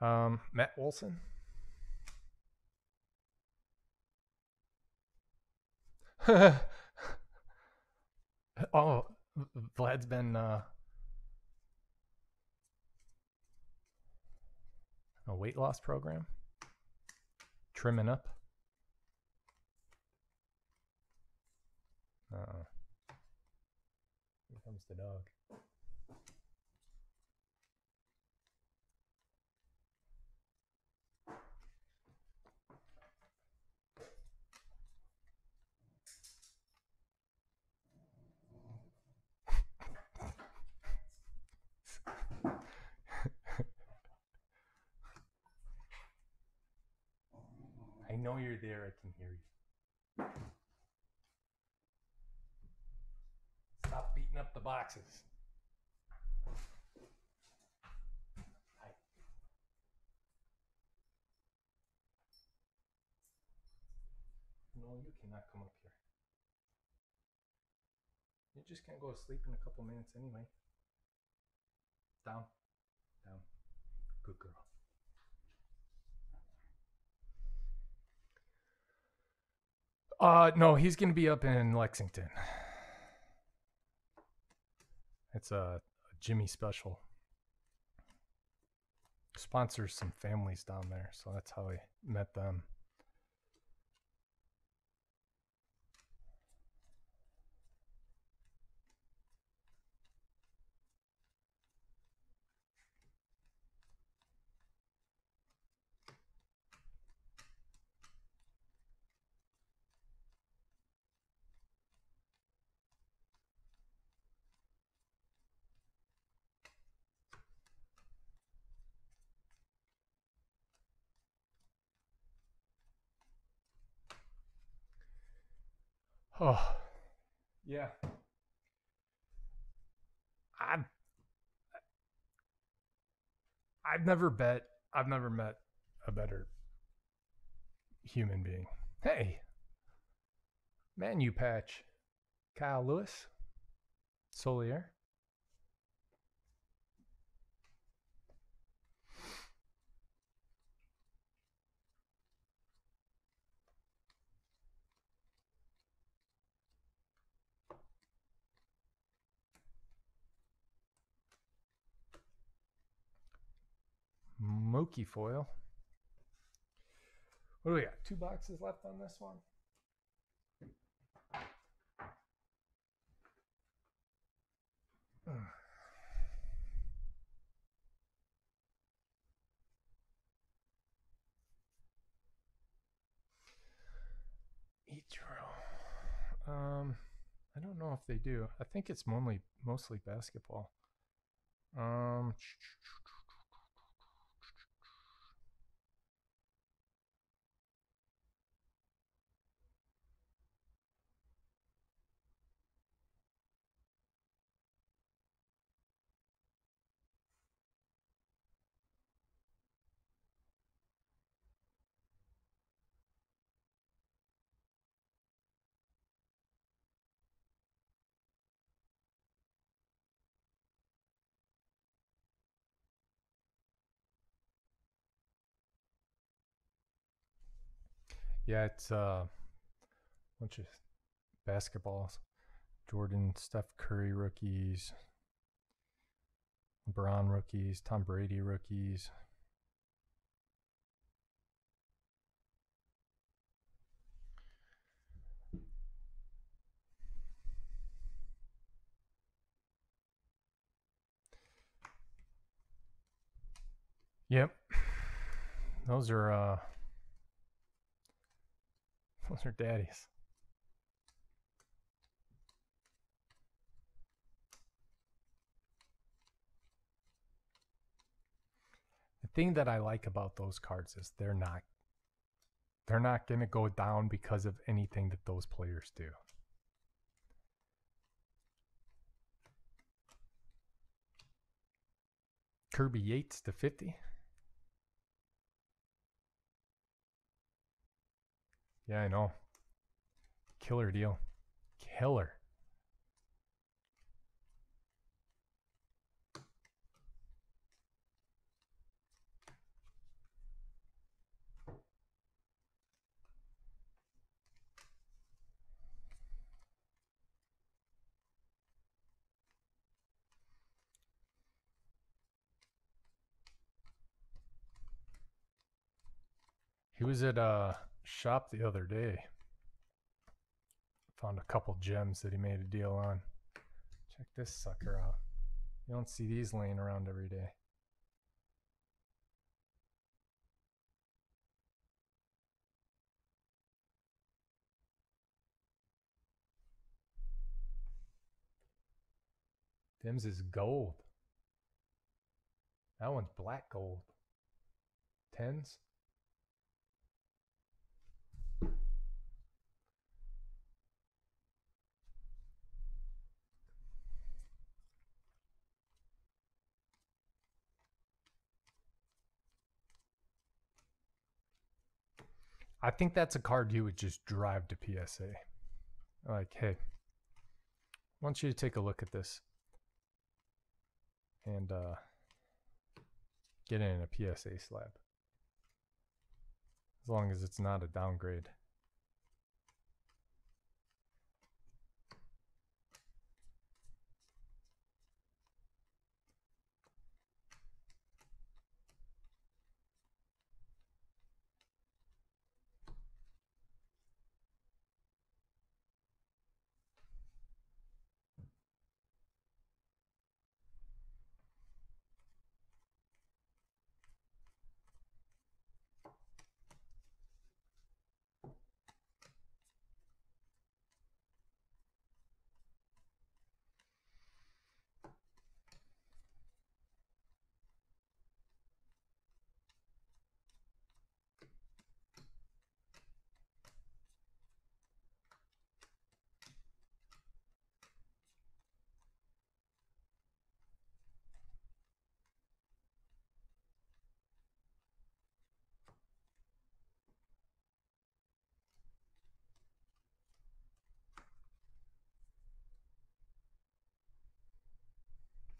Um, Matt Wilson. <laughs> oh, Vlad's been uh, a weight loss program, trimming up. Uh. Here comes the dog. Know you're there. I can hear you. Stop beating up the boxes. No, you cannot come up here. You're just gonna go to sleep in a couple minutes anyway. Down. Down. Good girl. Uh, no, he's gonna be up in Lexington. It's a, a Jimmy special. Sponsors some families down there, so that's how I met them. Oh, yeah. I've I've never bet. I've never met a better human being. Hey, menu patch, Kyle Lewis, Soler. Mookie foil. What do we got? Two boxes left on this one. <sighs> Ichiro. Um, I don't know if they do. I think it's mostly mostly basketball. Um. Yeah, it's uh, a bunch of basketballs. Jordan, Steph Curry rookies, LeBron rookies, Tom Brady rookies. Yep. Those are uh those are daddies. The thing that I like about those cards is they're not they're not going to go down because of anything that those players do. Kirby Yates to 50. Yeah, I know. Killer deal. Killer. He was at a shop the other day. Found a couple gems that he made a deal on. Check this sucker out. You don't see these laying around every day. Them's is gold. That one's black gold. Tens. I think that's a card you would just drive to PSA. Like, hey, I want you to take a look at this and uh, get in a PSA slab. As long as it's not a downgrade.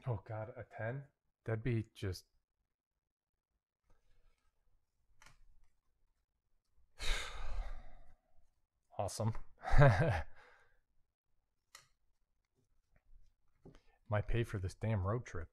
Oh god, a 10? That'd be just <sighs> awesome. <laughs> Might pay for this damn road trip.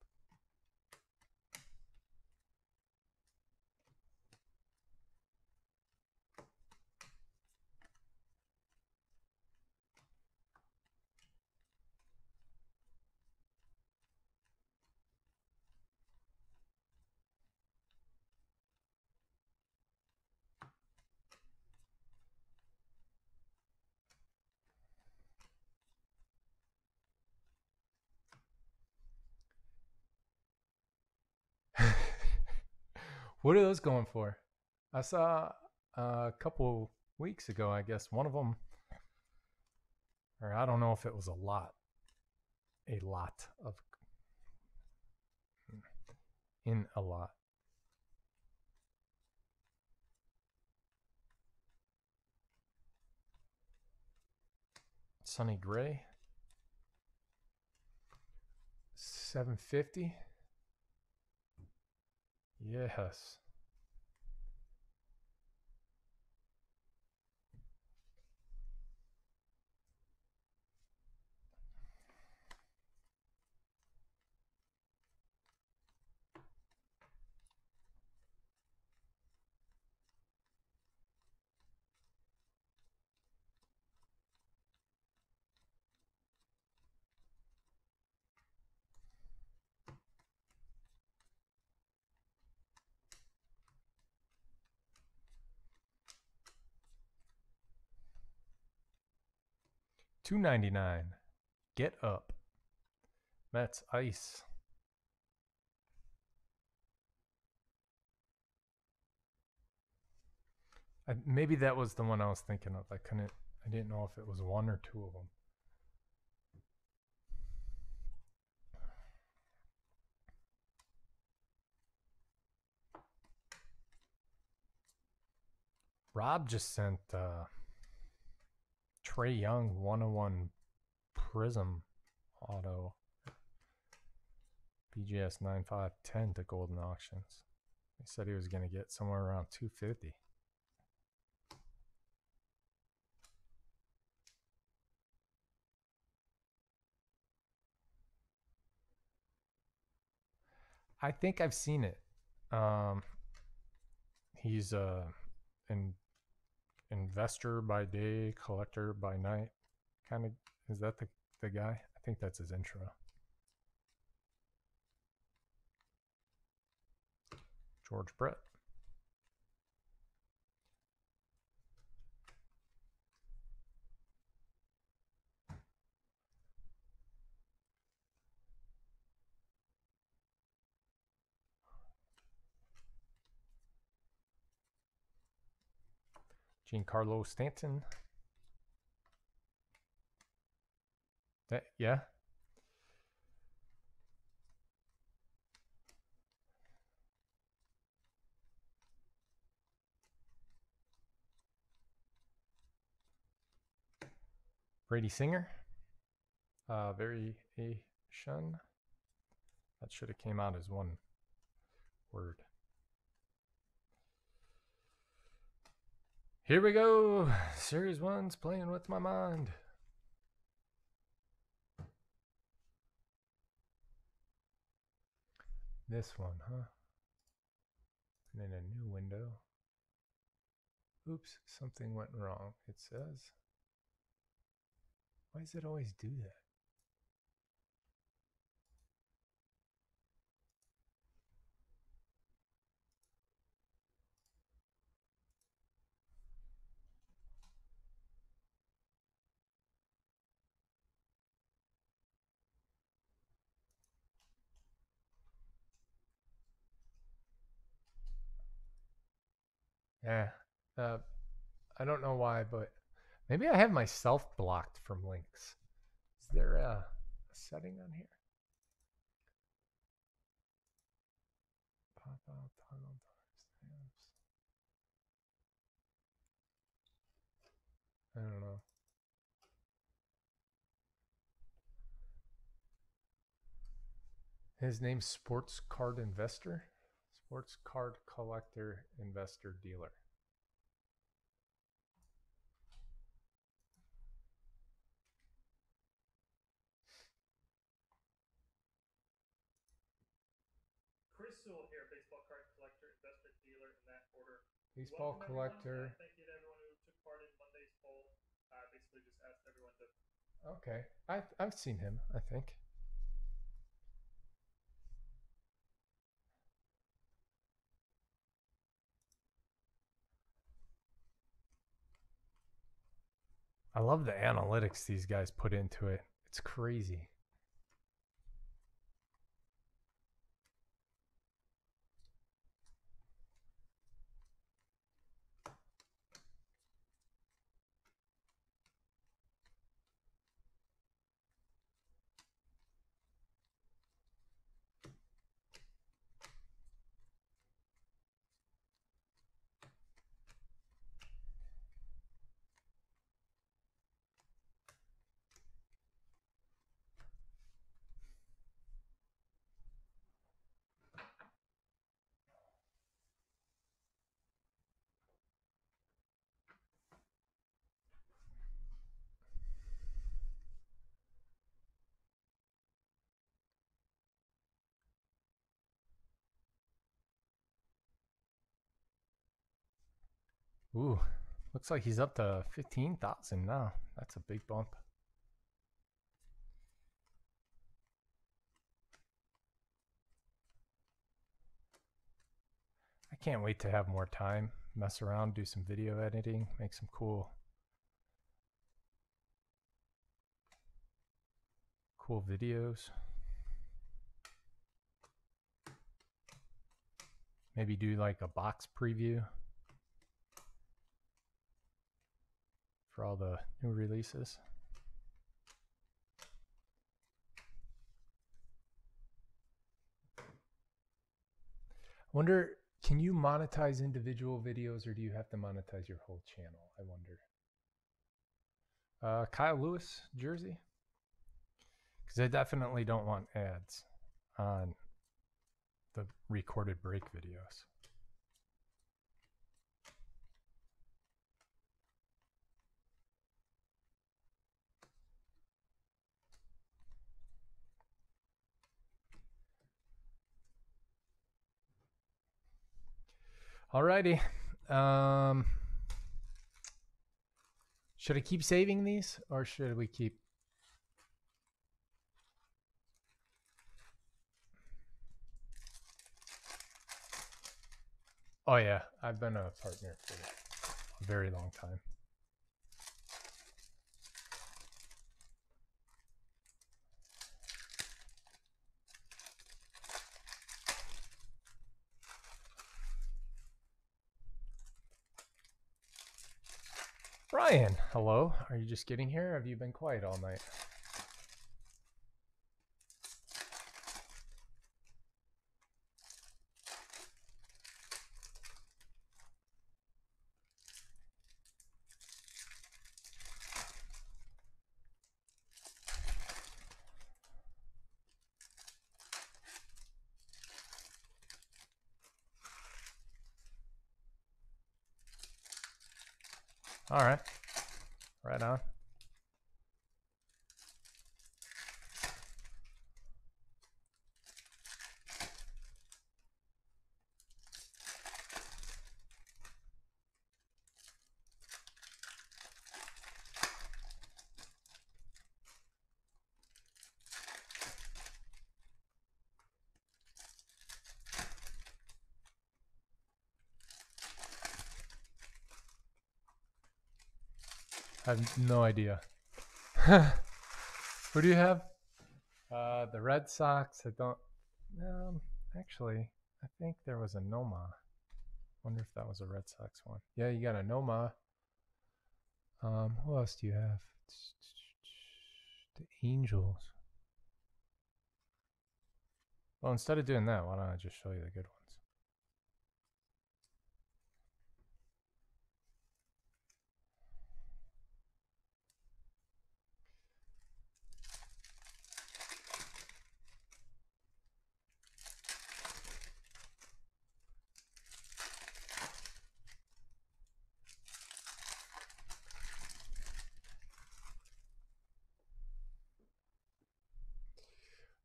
What are those going for? I saw uh, a couple weeks ago, I guess, one of them, or I don't know if it was a lot, a lot of, in a lot. Sonny Gray. 750. Yes. Two ninety nine. Get up. That's ice. I, maybe that was the one I was thinking of. I couldn't. I didn't know if it was one or two of them. Rob just sent uh, Trae Young 101 Prism Auto BGS 9510 to Goldin Auctions. He said he was going to get somewhere around 250. I think I've seen it. Um, he's uh, an investor by day, collector by night. Kind of is that the the guy? I think that's his intro. George Brett. Giancarlo Stanton. That yeah. Brady Singer. Uh, shun. That should have came out as one word. Here we go. Series one's playing with my mind. This one, huh? And in a new window. Oops, something went wrong, it says. Why does it always do that? Yeah. Uh, I don't know why, but maybe I have myself blocked from links. Is there a, a setting on here? I don't know. His name's Sports Card Investor, Sports Card Collector, Investor, Dealer. Chris Sewell here, baseball card collector, investor, dealer, in that order. Baseball Welcome, collector. Everyone. Thank you to everyone who took part in Monday's poll. I basically just asked everyone to. Okay, I I've seen him. I think. I love the analytics these guys put into it. It's crazy. Ooh, looks like he's up to 15,000 now. That's a big bump. I can't wait to have more time, mess around, do some video editing, make some cool cool videos. Maybe do like a box preview. For all the new releases. I wonder, can you monetize individual videos or do you have to monetize your whole channel? I wonder. Uh, Kyle Lewis jersey? Because I definitely don't want ads on the recorded break videos. Alrighty. Um, should I keep saving these or should we keep? Oh yeah, I've been a partner for a very long time. Brian, hello. Are you just getting here? have you been quiet all night? All right. Right on. I have no idea. <laughs> Who do you have? Uh, the Red Sox. I don't. Um, actually, I think there was a Nomar. Wonder if that was a Red Sox one. Yeah, you got a Nomar. Um, who else do you have? <tsk> The Angels. Well, instead of doing that, why don't I just show you the good ones?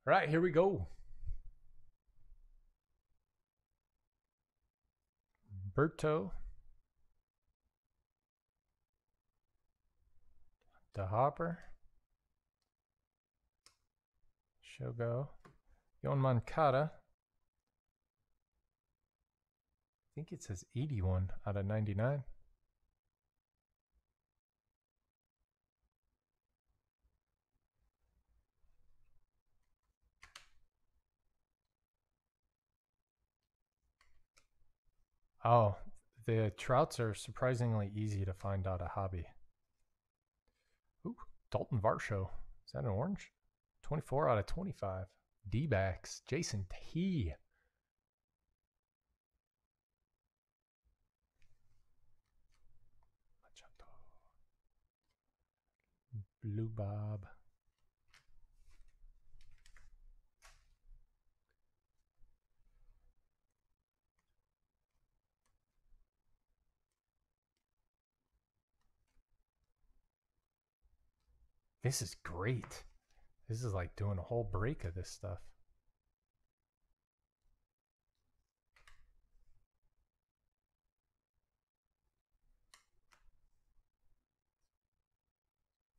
All right, here we go. Berto. The Hopper. Shogo. Yoán Moncada. I think it says 81 out of 99. Oh, the trouts are surprisingly easy to find out a hobby. Ooh, Dalton Varsho. Is that an orange? 24 out of 25. D backs. Jason T. Blue Bob. This is great. This is like doing a whole break of this stuff.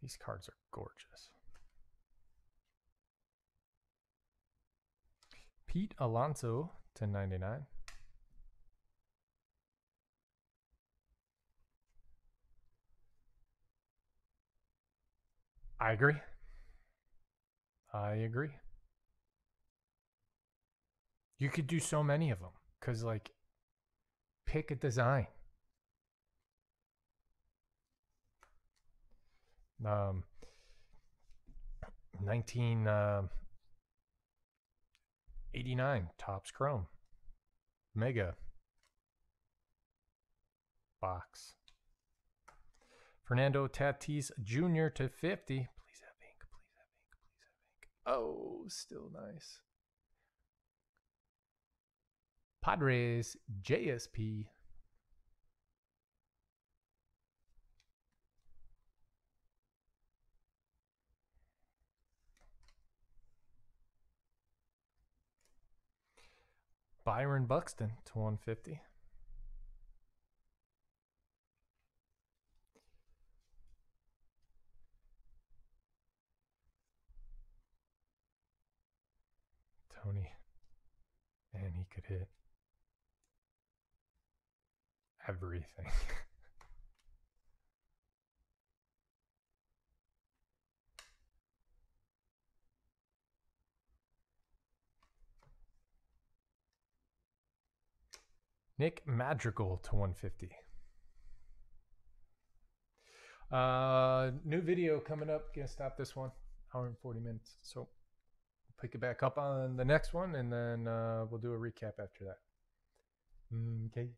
These cards are gorgeous. Pete Alonso, 1099. I agree. I agree. You could do so many of them because, like, pick a design. Um, 1989 Topps Chrome Mega box. Fernando Tatis Jr. to 50. Please have ink. Please have ink. Please have ink. Oh, still nice. Padres JSP. Byron Buxton to 150. Tony. And he could hit everything. <laughs> Nick Madrigal to 150. Uh, new video coming up. Gonna stop this one. Hour and 40 minutes. So pick it back up on the next one, and then uh, we'll do a recap after that. Okay.